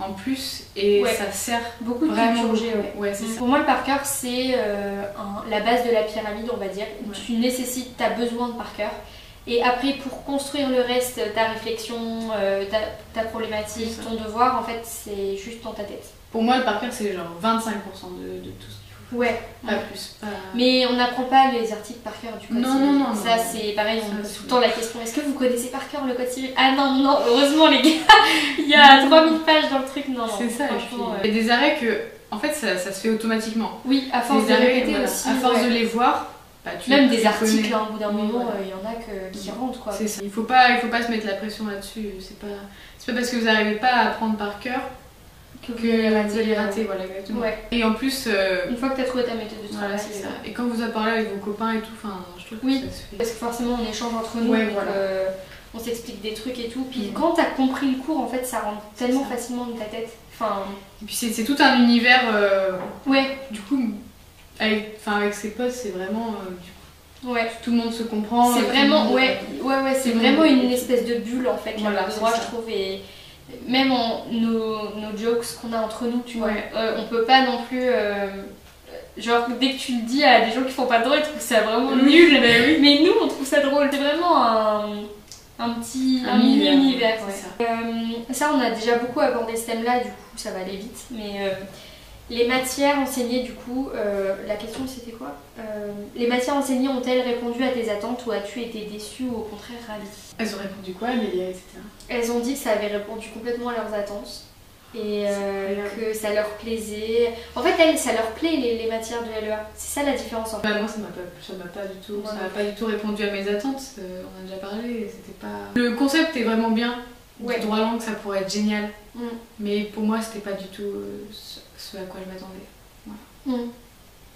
B: en plus et
A: Ouais.
B: ça sert
A: Beaucoup de
B: vraiment
A: G, ouais.
B: Ouais, c'est ça.
A: Pour moi, le par cœur, c'est euh, la base de la pyramide, on va dire.
B: Ouais.
A: Tu nécessites, tu as besoin de par cœur. Et après, pour construire le reste, ta réflexion, euh, ta, ta problématique, ton devoir, en fait, c'est juste dans ta tête.
B: Pour moi, le par cœur, c'est genre 25% de, de tout ce qu'il faut.
A: Ouais.
B: Pas plus. Pas...
A: Mais on n'apprend pas les articles par cœur du code
B: Non,
A: civil.
B: non, non,
A: Ça, c'est pareil, on pose tout le temps la question est-ce que vous connaissez par cœur le code civil? Ah non, non, heureusement, les gars, il y a 3000 pages dans le truc. Non,
B: C'est ça,
A: franchement.
B: il y a des arrêts que, en fait, ça, ça se fait automatiquement.
A: Oui, à force
B: Des
A: de
B: arrêts,
A: répéter
B: voilà,
A: aussi.
B: à force
A: ouais.
B: de les voir, bah, tu
A: Même des
B: les
A: articles, hein, au bout d'un moment, euh, il y en a que- qui rentrent quoi.
B: Ça. Il faut pas, il faut pas se mettre la pression là-dessus. C'est pas, c'est pas parce que vous n'arrivez pas à apprendre par cœur
A: Que
B: que
A: vous allez rater.
B: Voilà, exactement.
A: Ouais.
B: Et en plus, euh,
A: Une fois que tu as trouvé ta méthode de travail. euh,
B: ça. Et quand vous en parlez avec vos copains et tout, enfin, je trouve
A: Oui.
B: que ça se fait.
A: Parce que forcément, on échange entre nous,
B: Ouais,
A: donc
B: voilà.
A: euh, on s'explique des trucs et tout. Puis
B: Mhm.
A: quand tu as compris le cours, en fait, ça rentre tellement
B: ça.
A: facilement dans ta tête. Enfin,
B: Et puis c'est, tout un univers.
A: ouais,
B: du coup, avec, avec ses potes, c'est vraiment. euh,
A: ouais.
B: tout le monde se comprend.
A: C'est
B: le
A: vraiment,
B: monde-
A: ouais, ouais, ouais, c'est vraiment une espèce de bulle en fait,
B: Voilà,
A: je trouve. Et même en, nos, nos jokes qu'on a entre nous, tu vois,
B: Ouais.
A: euh, on peut pas non plus. euh, genre, dès que tu le dis à des gens qui font pas de droit, ils trouvent ça vraiment nul.
B: mais
A: Mais nous, on trouve ça drôle. C'est vraiment un, un petit
B: Un
A: mini
B: univers.
A: Euh, ça, on a déjà beaucoup abordé ce thème-là, du coup, ça va aller vite. Mais euh, les matières enseignées, du coup, euh, la question c'était quoi Euh, Les matières enseignées ont-elles répondu à tes attentes ou as-tu été déçue ou au contraire ravie
B: Elles ont répondu quoi, Amélia, etc.
A: Elles ont dit que ça avait répondu complètement à leurs attentes. Et euh, que ça leur plaisait. En fait, elles, ça leur plaît les, les matières de LEA. C'est ça la différence en fait.
B: Bah, moi, ça m'a pas, ça m'a pas du tout, ça m'a pas du tout répondu à mes attentes. euh, on a déjà parlé, c'était pas. Le concept est vraiment bien.
A: Ouais.
B: Droit langue, ça pourrait être génial.
A: Mm.
B: Mais pour moi, c'était pas du tout euh, ce, à quoi je m'attendais.
A: Mm.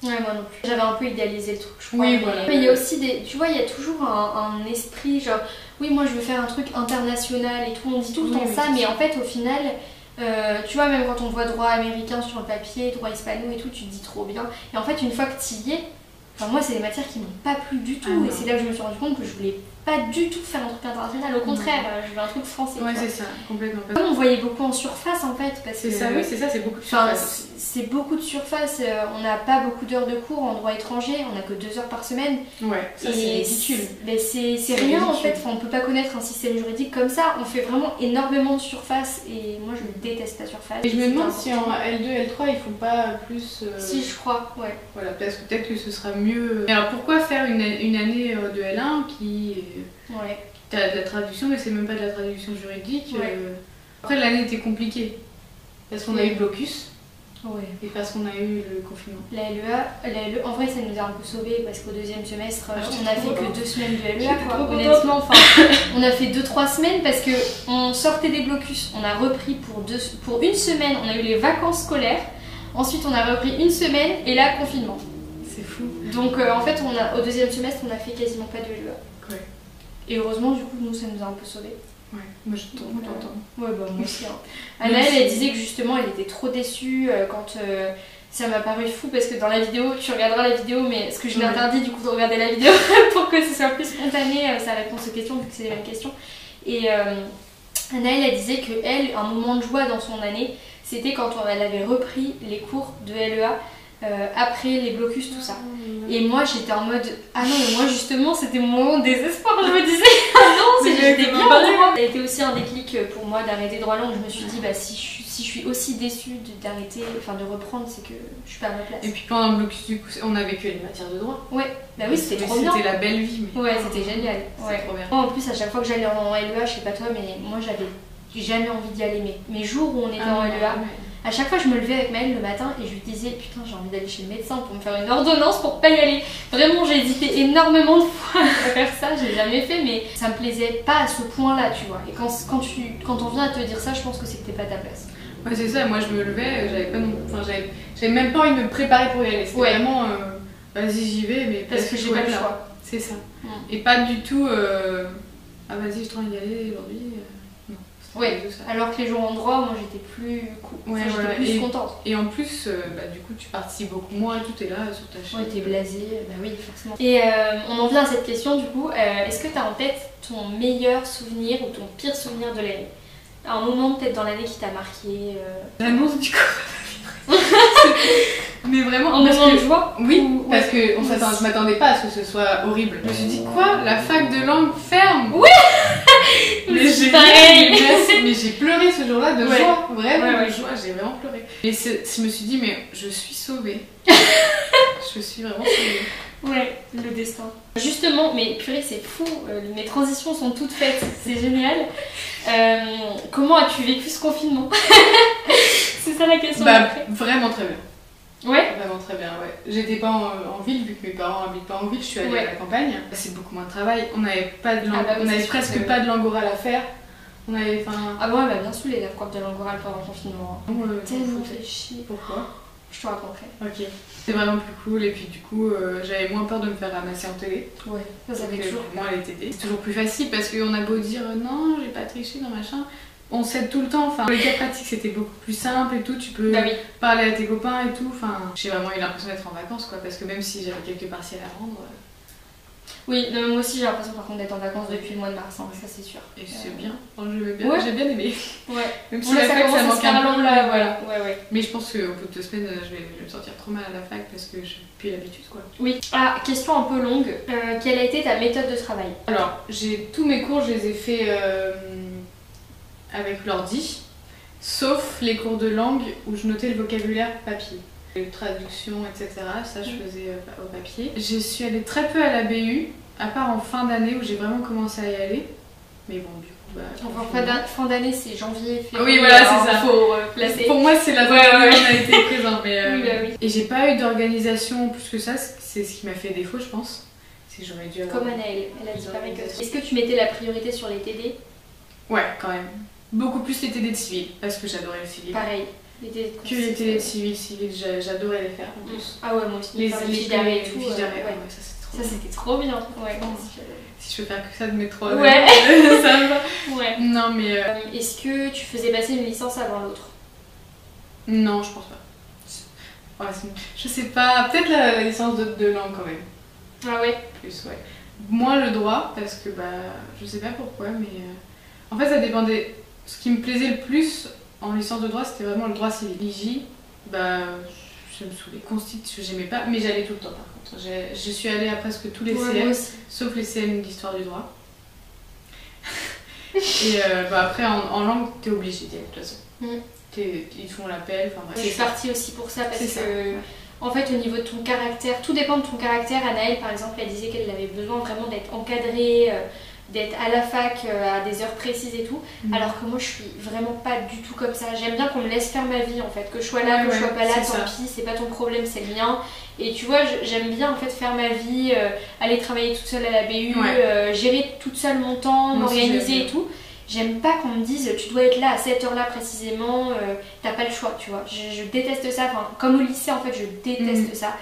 A: Ouais, moi non plus. J'avais un peu idéalisé le truc, je crois.
B: Oui,
A: mais...
B: voilà.
A: mais il y a aussi des. Tu vois, il y a toujours un, un esprit genre, oui, moi je veux faire un truc international et tout. On dit tout le temps
B: oui,
A: ça, mais en fait, au final. euh, tu vois, même quand on voit droit américain sur le papier, droit hispano et tout, tu te dis trop bien. Et en fait, une fois que tu y es, enfin, moi, c'est des matières qui m'ont pas plu du tout.
B: Ah
A: et c'est là que je me suis rendu compte que je voulais pas du tout faire un truc international. Au contraire, euh, je veux un truc français.
B: Ouais, c'est ça, complètement.
A: Comme on voyait beaucoup en surface en fait, parce
B: C'est
A: que
B: ça, oui, c'est ça, c'est beaucoup de surface.
A: c'est c'est beaucoup de surface. euh, On n'a pas beaucoup d'heures de cours en droit étranger. On n'a que deux heures par semaine.
B: Ouais, ça, c'est ridicule.
A: mais c'est c'est
B: C'est
A: rien en fait. Enfin, on peut pas connaître un système juridique comme ça. On fait vraiment énormément de surface. Et moi, je déteste la surface.
B: Et je me
A: C'est
B: demande si en
A: important.
B: L2, L3, ils font pas plus. euh,
A: Si, je crois, ouais.
B: Voilà, parce que peut-être que ce sera mieux. Mais alors pourquoi faire une, une année de L1 qui.
A: Ouais.
B: T'as de la traduction, mais c'est même pas de la traduction juridique.
A: Ouais.
B: euh. Après, l'année était compliquée. Parce qu'on a eu blocus
A: Ouais.
B: et parce qu'on a eu le confinement.
A: La LEA, la LE, en vrai, ça nous a un peu sauvés parce qu'au deuxième semestre,
B: Ah,
A: on a fait que deux semaines de LEA. Quoi. Honnêtement, enfin, on a fait deux trois semaines parce que on sortait des blocus. On a repris pour deux, pour une semaine. On a eu les vacances scolaires. Ensuite, on a repris une semaine et là, confinement.
B: C'est fou.
A: Donc, euh, en fait, on a, au deuxième semestre, on a fait quasiment pas de LEA. Et heureusement, du coup, nous, ça nous a un peu sauvés.
B: Ouais, moi je
A: Donc,
B: contente.
A: Ouais, bah moi aussi. hein. Elle disait que justement, elle était trop déçue euh, quand euh, ça m'a paru fou parce que dans la vidéo, tu regarderas la vidéo, mais ce que je interdit du coup de regarder la vidéo pour que ce soit plus spontané euh, sa réponse aux questions vu que c'est les mêmes questions. Et euh, Anaëlle, elle disait que elle, un moment de joie dans son année, c'était quand on- elle avait repris les cours de LEA euh, après les blocus, tout ça. Et moi j'étais en mode Ah non, mais moi justement c'était mon moment de désespoir. Je me disais Ah non, c'est
B: Mais
A: j'étais bien. Ça a été aussi un déclic pour moi d'arrêter droit langue. Je me suis dit Bah si je, suis- si je suis aussi déçue de- d'arrêter, enfin de reprendre, c'est que je suis pas à ma place.
B: Et puis pendant le blocus, du coup, on a vécu les matières de droit.
A: Ouais, bah oui, c'était trop bien.
B: C'était la belle vie. Mais...
A: Ouais, c'était génial.
B: C'est
A: Ouais.
B: trop bien.
A: Moi en plus, à chaque fois que j'allais en LEA, je sais pas toi, mais moi j'avais jamais envie d'y aller. Mais mes jours où on était
B: Ah,
A: en
B: ouais,
A: LEA,
B: ouais.
A: À chaque fois, je me levais avec Maëlle le matin et je lui disais Putain, j'ai envie d'aller chez le médecin pour me faire une ordonnance pour pas y aller. Vraiment, j'ai hésité énormément de fois à faire ça, j'ai jamais fait, mais ça me plaisait pas à ce point-là, tu vois. Et quand, quand, tu, quand on vient à te dire ça, je pense que c'est que t'es pas à ta place.
B: Ouais, c'est ça, moi je me levais, j'avais pas non... enfin, j'avais... même pas envie de me préparer pour y aller. C'était
A: Ouais.
B: vraiment, euh, vas-y j'y vais, mais
A: Parce que j'ai pas le choix.
B: C'est ça. Et pas du tout, euh, ah vas-y, je t'en y aller aujourd'hui. euh,
A: Ouais. Alors que les jours en droit, moi j'étais plus.
B: Ouais,
A: Enfin, plus
B: et-
A: contente.
B: Et en plus, euh, bah, du coup, tu participes beaucoup moins, tout est là sur ta chaîne.
A: Ouais, t'es blasée, bah oui, forcément. Et euh, on en vient à cette question du coup. euh, Est-ce que t'as en tête ton meilleur souvenir ou ton pire souvenir de l'année? Un moment peut-être dans l'année qui t'a marqué euh,
B: L'annonce du coup. Mais vraiment, parce
A: moment
B: que-
A: de joie
B: Oui,
A: Ou-
B: parce que on s'attend- je m'attendais pas à ce que ce soit horrible. Je me suis dit quoi La fac de langue ferme?
A: Oui
B: Mais j'ai mais j'ai- pleuré ce jour-là de
A: Ouais.
B: joie, vraiment
A: Ouais, ouais.
B: de joie, j'ai vraiment pleuré. Et je me suis dit mais je suis sauvée. je suis vraiment sauvée.
A: Ouais, le destin. Justement, mais purée, c'est fou, euh, mes transitions sont toutes faites, c'est génial. Euh, comment as-tu vécu ce confinement? C'est ça la question
B: Bah vraiment très bien.
A: Ouais
B: Vraiment très bien, ouais. J'étais pas en, en ville, vu que mes parents habitent pas en ville, je suis allée
A: Ouais.
B: à la campagne. C'est beaucoup moins de travail. On n'avait pas de
A: Ah bah oui,
B: on avait
A: sûr
B: presque
A: que-
B: pas de langue orale à faire. On avait, enfin,
A: Ah bon, elle m'a bien saoulé la prof de langue orale pendant le confinement. hein.
B: euh,
A: Tellement
B: foutais.
A: fait chier.
B: Pourquoi?
A: Je te raconterai.
B: Ok. C'est vraiment plus cool et puis du coup euh, j'avais moins peur de me faire ramasser en télé.
A: Ouais, ça, ça fait
B: euh,
A: toujours.
B: moi les TD. C'est toujours plus facile parce qu'on a beau dire euh, non j'ai pas triché dans machin. On s'aide tout le temps, enfin les cas pratiques c'était beaucoup plus simple et tout, tu peux
A: Bah oui,
B: parler à tes copains et tout, enfin j'ai vraiment eu l'impression d'être en vacances quoi parce que même si j'avais quelques partiels à rendre euh,
A: oui non, moi aussi j'ai l'impression par contre d'être en vacances depuis le mois de mars, hein, ça c'est sûr.
B: et c'est
A: Euh,
B: bien, Enfin, je vais bien-
A: Ouais.
B: j'ai bien aimé.
A: Ouais,
B: Même si la
A: ça
B: fac manque
A: faire
B: un peu,
A: long là,
B: voilà.
A: Ouais, ouais.
B: Mais je pense qu'au bout de deux semaines je vais, je vais me sentir trop mal à la fac parce que j'ai plus l'habitude quoi.
A: Oui. Ah, question un peu longue. Euh, quelle a été ta méthode de travail?
B: Alors, j'ai tous mes cours, je les ai faits euh, avec l'ordi, sauf les cours de langue où je notais le vocabulaire papier. Les traductions, etc. Ça, je
A: Mm.
B: faisais euh, au papier. Je suis allée très peu à la BU, à part en fin d'année où j'ai vraiment commencé à y aller. Mais bon, du coup, bah.
A: Enfin, fin d'a- fin d'année, c'est janvier, février.
B: Oui, voilà, c'est ça.
A: Faut euh, placer.
B: Pour moi, c'est la
A: Ouais,
B: première
A: ouais,
B: où on a été présent. Mais, euh,
A: Oui, bah oui.
B: Et j'ai pas eu d'organisation plus que ça, c'est ce qui m'a fait défaut, je pense. C'est que j'aurais dû avoir.
A: Comme Anaëlle, elle a dit pareil que. Est-ce que tu mettais la priorité sur les TD
B: Ouais, quand même. Beaucoup plus les TD de civil, parce que j'adorais le civil.
A: Pareil. Les TD de
B: Que les TD de civil, civil, j'a- j'adorais les faire en plus.
A: Ah ouais, moi aussi.
B: Les, les,
A: fiches d'arrêt et tout. euh,
B: d'arrêt,
A: ouais.
B: ouais, ça c'est trop
A: Ça, c'était trop bien. Ouais,
B: Si je peux faire que ça de mes trois
A: Ouais.
B: ça me va.
A: ouais.
B: Non, mais euh,
A: Euh, Est-ce que tu faisais passer une licence avant l'autre?
B: Non, je pense pas. Ouais, je sais pas, peut-être la, la licence de, de langue quand même.
A: Ah ouais?
B: Plus, ouais. Moins le droit, parce que bah, je sais pas pourquoi, mais euh, en fait, ça dépendait. Ce qui me plaisait le plus en licence de droit, c'était vraiment le droit civil. IJ, bah, ça me saoulait. Constit, j'aimais pas, mais j'allais tout le temps par contre. Je suis allée à presque tous les
A: Ouais,
B: CM. Sauf les CM d'histoire du droit. Et euh, bah après, en, en langue, t'es obligé d'y aller de toute façon.
A: Mm.
B: Ils font l'appel.
A: Je suis partie aussi pour ça parce
B: C'est
A: que,
B: ça.
A: en fait, au niveau de ton caractère, tout dépend de ton caractère. Anaëlle, par exemple, elle disait qu'elle avait besoin vraiment d'être encadrée, euh, d'être à la fac euh, à des heures précises et tout.
B: Mm.
A: Alors que moi, je suis vraiment pas du tout comme ça. J'aime bien qu'on me laisse faire ma vie, en fait. Que je sois là,
B: Ouais,
A: que je sois pas là, tant
B: ça.
A: pis, c'est pas ton problème, c'est le mien. Et tu vois, j'aime bien en fait faire ma vie, euh, aller travailler toute seule à la BU,
B: Ouais.
A: euh, gérer toute seule mon temps, m'organiser et tout. J'aime pas qu'on me dise tu dois être là à cette heure-là précisément, euh, t'as pas le choix, tu vois. Je, je déteste ça, enfin, comme au lycée en fait, je déteste
B: Mhm.
A: ça.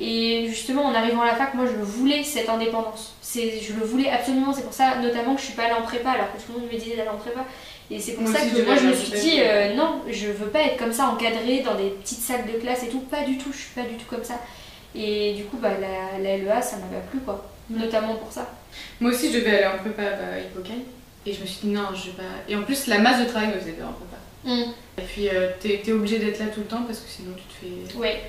A: Et justement, en arrivant à la fac, moi je voulais cette indépendance. Je le voulais absolument, c'est pour ça notamment que je suis pas allée en prépa alors que tout le monde me disait d'aller en prépa. Et c'est pour
B: Moi
A: ça que moi je me suis dit euh, non, je veux pas être comme ça encadrée dans des petites salles de classe et tout, pas du tout, je suis pas du tout comme ça. Et du coup, bah, la, la LEA ça m'a pas plu quoi,
B: Mhm.
A: notamment pour ça.
B: Moi aussi, je devais aller en prépa à Hippocagne. Et je me suis dit non, je vais pas. Et en plus, la masse de travail me faisait peur en prépa. Et puis, euh, t'es obligé d'être là tout le temps parce que sinon tu te fais.
A: Ouais,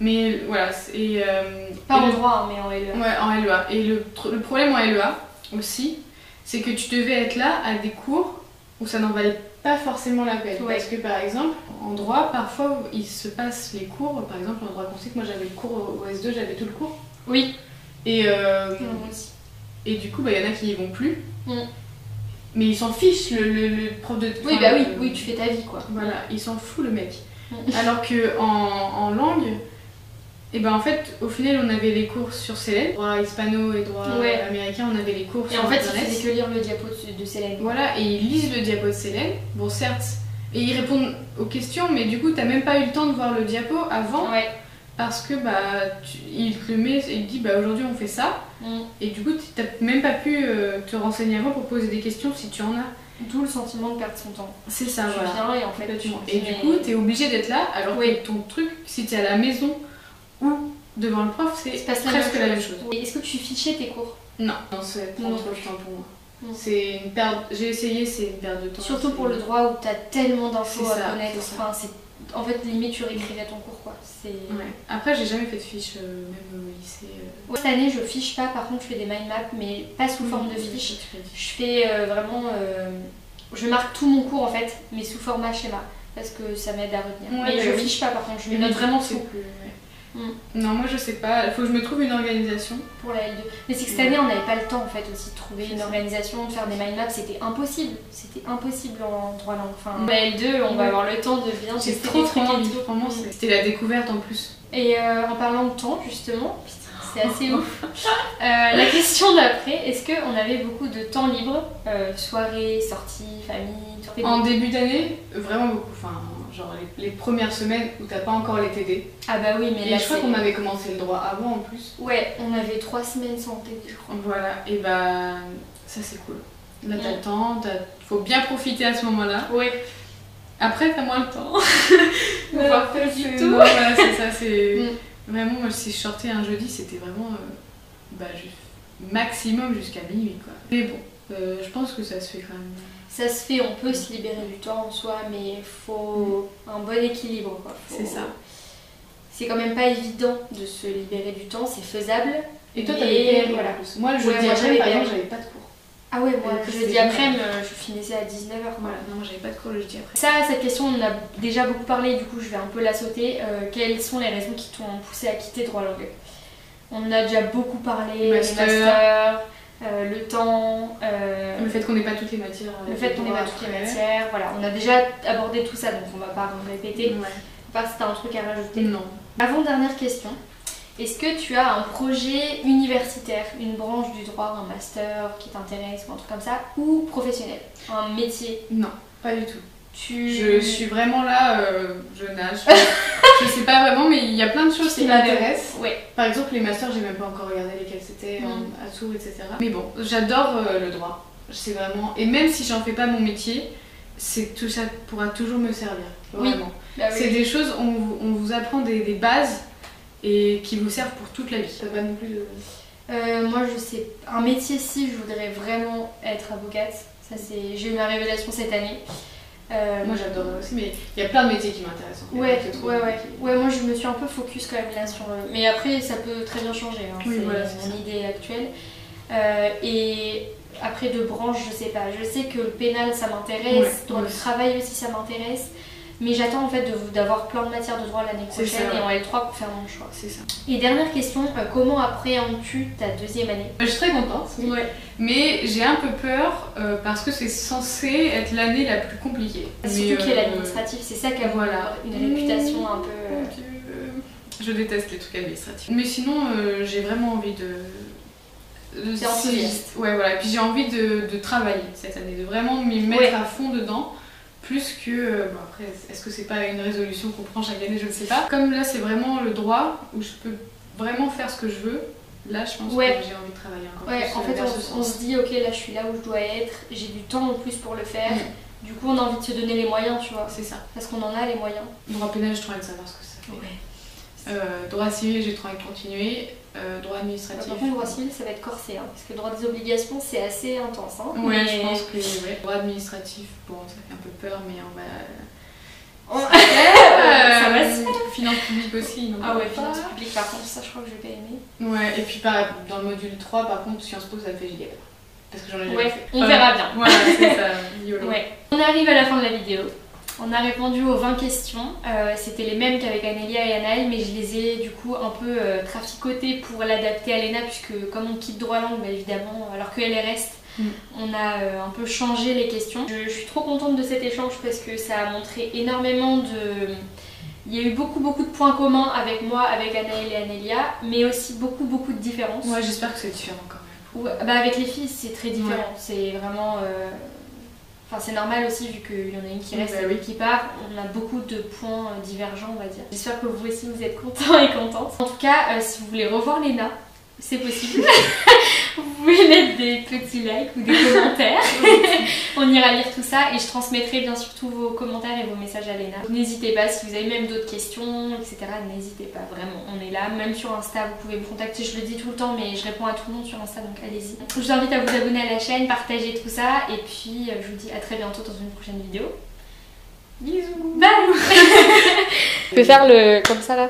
B: Mais voilà, et. euh,
A: pas
B: et
A: en
B: le-
A: droit, mais en LEA.
B: Ouais, en LEA. Et le, le problème en LEA aussi, c'est que tu devais être là à des cours où ça n'en valait pas forcément la peine.
A: Ouais.
B: Parce que par exemple, en droit, parfois il se passe les cours, par exemple en droit conseil, moi j'avais le cours au au S2, j'avais tout le cours.
A: Oui,
B: Et, euh,
A: moi aussi.
B: et du coup, bah, il y en a qui y vont plus.
A: Mm.
B: Mais il s'en fiche, le, le- le prof de.
A: Oui, bah oui, oui, tu fais ta vie quoi.
B: Voilà, il s'en fout le mec. Alors que en, en langue, et ben en fait, au final, on avait les cours sur Célène, droit hispano et droit
A: Ouais.
B: américain, on avait les cours
A: Et
B: sur
A: en fait, il
B: Internet.
A: faisait que lire le diapo de, de Célène.
B: Voilà, et ils lisent le diapo de Célène. Bon, certes, et ils répondent aux questions, mais du coup, t'as même pas eu le temps de voir le diapo avant
A: Ouais.
B: Parce que bah, tu- il te le met et il te dit bah aujourd'hui on fait ça.
A: Mm.
B: Et du coup, t'as même pas pu euh, te renseigner avant pour poser des questions si tu en as.
A: D'où le sentiment de perdre son temps.
B: C'est ça,
A: tu viens et en fait, tu.
B: Et du coup, t'es obligé d'être là, alors
A: Oui.
B: que ton truc, si t'es à la maison ou devant le prof, c'est
A: la
B: presque la même
A: chose. Et Est-ce que tu fichais tes cours?
B: Non, non, c'est trop de temps pour moi. C'est une perte. J'ai essayé, c'est une perte de temps.
A: Surtout pour le droit où t'as tellement d'infos à connaître. Enfin, c'est en fait limite tu réécrirais ton cours quoi.
B: Ouais. Après, j'ai jamais fait de fiche, euh, même au lycée. euh.
A: Ouais, Cette année, je fiche pas, par contre, je fais des mind maps, mais pas sous forme de fiche. Je fais euh, vraiment. je marque tout mon cours en fait, mais sous format schéma, parce que ça m'aide à retenir.
B: Ouais,
A: mais
B: bah
A: je fiche pas, par contre, je note vraiment tout
B: plus- ouais.
A: Mm.
B: Non, moi je sais pas. Il faut que je me trouve une organisation.
A: pour la L2. Mais c'est que cette année, on n'avait pas le temps en fait aussi de trouver une
B: ça.
A: organisation, de faire des mind maps, c'était impossible. C'était impossible en droit langue. Enfin, la L2, on va avoir le temps de bien tester
B: trop trop envie.
A: Mm.
B: c'est- c'était la découverte en plus.
A: Et euh, en parlant de temps, justement, c'est assez ouf. Euh, la question d'après, est-ce qu'on avait beaucoup de temps libre euh, Soirée, sortie, famille, tout
B: En début d'année, vraiment beaucoup. Enfin, genre les, les premières semaines où t'as pas encore les TD.
A: Ah bah oui, mais
B: Et
A: là
B: je crois qu'on avait commencé le droit avant en plus.
A: Ouais, on avait trois semaines sans TD, je crois.
B: Voilà, et bah ça c'est cool. Là
A: Mm.
B: t'attends, t'as- faut bien profiter à ce moment-là.
A: Ouais.
B: Après t'as moins le temps.
A: Ouais,
B: Voir
A: pas
B: que
A: du tout.
B: voilà, c'est ça, c'est.
A: Mm.
B: Vraiment, moi, si je sortais un jeudi, c'était vraiment. euh, bah, juste maximum jusqu'à minuit quoi. Mais bon, euh, je pense que ça se fait quand même.
A: Ça se fait, on peut se libérer du temps en soi, mais faut un bon équilibre. Faut-
B: C'est ça.
A: C'est quand même pas évident de se libérer du temps, c'est faisable.
B: Et toi t'avais PL
A: voilà.
B: plus. Moi le
A: Ouais,
B: jeudi
A: moi,
B: après,
A: j'avais
B: par
A: PL.
B: exemple, j'avais pas de cours.
A: Ah ouais, moi, le jeudi après, euh, je finissais à 19h.
B: Voilà, non, j'avais pas de cours le jeudi après.
A: Ça, cette question, on en a déjà beaucoup parlé, du coup, je vais un peu la sauter. Euh, quelles sont les raisons qui t'ont poussé à quitter droit langue? On en a déjà beaucoup parlé,
B: Master.
A: les masters, euh, le temps, euh,
B: Le fait qu'on n'ait pas toutes les matières.
A: le
B: euh,
A: fait
B: de
A: qu'on n'ait pas toutes les matières. Voilà, on a déjà abordé tout ça, donc on va pas répéter.
B: Ouais.
A: Part si t'as un truc à rajouter.
B: Non.
A: Avant-dernière question. Est-ce que tu as un projet universitaire, une branche du droit, un master qui t'intéresse ou un truc comme ça, ou professionnel? Un métier?
B: Non, pas du tout.
A: Tu...
B: Je suis vraiment là, euh, je nage. je sais pas vraiment, mais il y a plein de choses qui m'intéressent.
A: Ouais.
B: Par exemple, les masters, j'ai même pas encore regardé lesquels c'était,
A: Mm.
B: en- à Tours, etc. Mais bon, j'adore euh, le droit. C'est vraiment. Et même si j'en fais pas mon métier, c'est tout ça pourra toujours me servir.
A: Oui.
B: Vraiment.
A: Bah oui.
B: C'est des choses, on, vous- on vous apprend des, des bases et qui vous servent pour toute la vie. T'as pas non plus de.
A: Euh, moi, je sais. Un métier, si, je voudrais vraiment être avocate. Ça, c'est. J'ai eu ma révélation cette année. Euh,
B: Moi j'adorerais aussi, mais il y a plein de métiers qui m'intéressent. en fait.
A: Ouais, ouais, ouais.
B: qui-
A: Ouais, moi, je me suis un peu focus quand même là sur. euh, Mais après, ça peut très bien changer. hein.
B: Oui,
A: c'est
B: voilà,
A: mon idée actuelle. Euh, et après, de branche, je sais pas. Je sais que le pénal, ça m'intéresse.
B: Ouais, ouais.
A: du travail aussi, ça m'intéresse. Mais j'attends en fait de- d'avoir plein de matières de droit l'année prochaine
B: ça,
A: et en L3 pour faire mon choix.
B: C'est ça.
A: Et dernière question, euh, comment appréhendes-tu ta deuxième année?
B: Je suis très contente.
A: Ouais.
B: Mais j'ai un peu peur euh, parce que c'est censé être l'année la plus compliquée.
A: Surtout qu'il y a
B: euh,
A: l'administratif, c'est ça qui a
B: voilà.
A: une réputation un peu. euh,
B: Dieu. Je déteste les trucs administratifs. Mais sinon, euh, j'ai vraiment envie de. de-. Ouais, voilà. Et puis j'ai envie de, de travailler cette année, de vraiment m'y mettre
A: Ouais.
B: à fond dedans. Plus que. euh, bon, après, est-ce que c'est pas une résolution qu'on prend chaque année Je ne sais pas. Comme là, c'est vraiment le droit où je peux vraiment faire ce que je veux. Là, je pense
A: Ouais.
B: que j'ai envie de travailler encore
A: Ouais,
B: plus
A: en
B: euh,
A: fait, on, se dit, ok, là je suis là où je dois être, j'ai du temps en plus pour le faire.
B: Mm.
A: Du coup, on a envie de se donner les moyens, tu vois.
B: C'est ça.
A: Parce qu'on en a les moyens.
B: Droit pénal, j'ai trop envie de savoir ce que ça fait. Euh, droit civil, j'ai trop envie de continuer. Euh, droit administratif.
A: Par contre, droit civil, ça va être corsé, hein, parce que droit des obligations, c'est assez intense. Hein, mais-
B: je pense que ouais. droit administratif, bon, ça fait un peu peur, mais on va.
A: On-
B: Euh,
A: ça va se faire.
B: Finance publique aussi, non
A: Ah ouais,
B: pas.
A: finance publique, par contre, ça je crois que je vais pas aimer.
B: Ouais, et puis par- dans le module 3, par contre, Sciences Po, ça fait giga. Parce que j'en ai jamais
A: Ouais,
B: fait.
A: on verra bien.
B: Voilà, c'est ça, YOLO.
A: Ouais. On arrive à la fin de la vidéo. On a répondu aux 20 questions. Euh, C'était les mêmes qu'avec Anélia et Anaël, mais je les ai du coup un peu euh, traficotées pour l'adapter à Léna, puisque comme on quitte droit langue, bah, évidemment, alors qu'elle reste,
B: Mm.
A: on a euh, un peu changé les questions. Je, je suis trop contente de cet échange parce que ça a montré énormément de. Il y a eu beaucoup beaucoup de points communs avec moi, avec Anaël et Anélia, mais aussi beaucoup beaucoup de différences.
B: Ouais, j'espère que c'est différent quand même.
A: Ouais, bah avec les filles, c'est très différent. C'est vraiment. Enfin, c'est normal aussi, vu qu'il y en a une qui reste
B: bah
A: et l'autre qui part. On a beaucoup de points euh, divergents, on va dire. J'espère que vous aussi, vous êtes contents et contentes. En tout cas, euh, si vous voulez revoir Léna, c'est possible. vous pouvez mettre des petits likes ou des commentaires. on à lire tout ça et je transmettrai bien sûr tous vos commentaires et vos messages à Léna. N'hésitez pas, si vous avez même d'autres questions, etc., n'hésitez pas, vraiment, on est là. Même sur Insta, vous pouvez me contacter, je le dis tout le temps, mais je réponds à tout le monde sur Insta, donc allez-y. Je vous invite à vous abonner à la chaîne, partager tout ça, et puis euh, je vous dis à très bientôt dans une prochaine vidéo. Bisous Bye Tu peux faire le... comme ça là